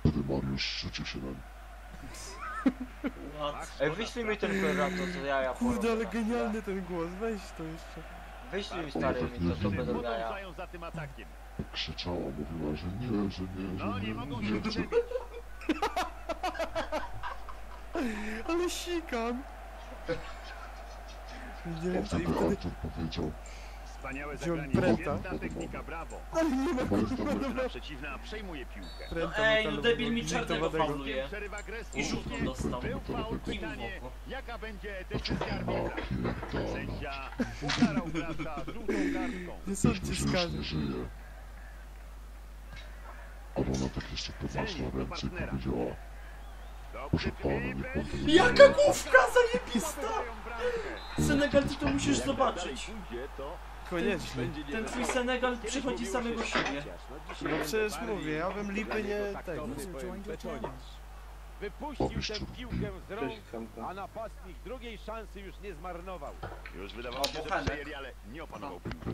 Wtedy Mariusz rzucił się na? Ej, wyślij mi ten program, to co ja ja Kurde, ale genialny ten głos, weź to jeszcze. Wyślij mi stary mi to, co będą jaja. Podążają za tym atakiem. Krzyczała, mówiła, że nie, że nie, że No nie, nie mogą nie, się że... przebić. Ale sikam! Nie, On i wtedy... powiedział, Wspaniałe Wziął zagranie. Świetna technika, brawo. Ale nie ma kurwa. Drużyna przeciwna przejmuje piłkę. pręta Ej, no debil mi czarnego gwintowanego. fauluje. Przerywa grę I żółtą dostał. Był faul, Kim pytanie, w oko. jaka będzie decyzja arbitra? Sędzia ukarał gracza żółtą kartką. Nie sądźcie Przecież nie żyje. Ale ona tak jeszcze podniosła ręce i powiedziała, Dobrze, Filip. Jaka główka zajebista! Senegal, ty to musisz zobaczyć. Pójdzie, to Koniecznie. Ten twój. Senegal przychodzi samego siebie. no No przecież mówię, ja bym lipy nie taktowny tego. Betoniarz. channel. Wypuścił tę piłkę z rąk, a napastnik drugiej szansy już nie zmarnował. Już wydawało się, że przejęli, ale nie opanował piłki.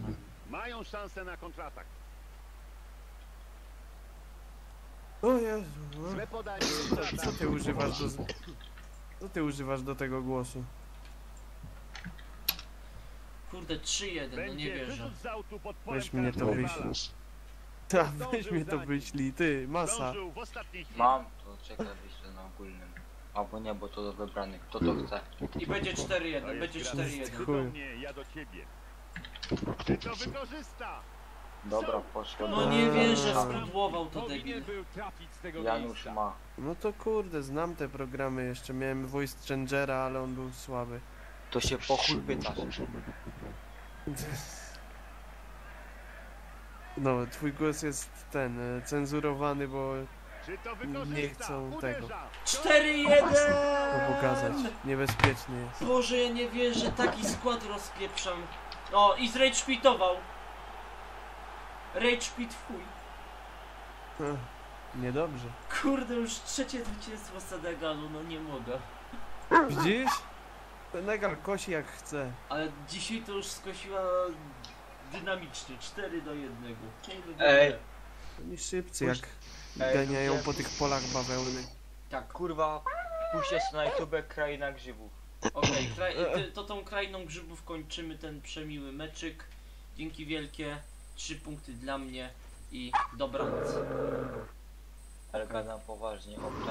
Mają szansę na kontratak. O Jezu. no. Co ty używasz do... Co ty używasz do tego głosu? Kurde, 3-1, no nie wierzę. Weź mnie to wyślij. Ta, weź mnie to wyślij, ty, masa. Mam, to czekaj, wyślę na ogólnym. Albo nie, bo to do wybranych. Kto to chce? I będzie 4-1, To będzie jest gra. 4-1. Ty do mnie, ja do ciebie. Kto to wykorzysta? Dobra, poszło. No nie wierzę, spudłował to debil. Janusz ma. No to kurde, znam te programy jeszcze. Miałem Voice Changera, ale on był słaby. To się po chuj pytasz. No, twój głos jest ten, e, cenzurowany, bo Czy to wykorzysta? Nie chcą tego. Uderza. 4-1! to pokazać. Niebezpieczny jest. Boże, ja nie wierzę, taki skład rozpieprzam. O, i zrage quitował. Rage quit w chuj. Ech, Niedobrze. Kurde, już trzecie zwycięstwo Senegalu, no nie mogę. Widzisz? Senegal kosi jak chce. Ale dzisiaj to już skosiła dynamicznie, 4 do 1. Kurde. Ej. Oni szybcy jak Ej, ganiają ludzie. po tych polach bawełny. Tak, Kurwa, puśćcie na YouTube Kraina Grzybów. okej, ty- to tą krainą grzybów kończymy ten przemiły meczyk. Dzięki wielkie, 3 punkty dla mnie i dobranoc. Ale gadam poważnie, obczaj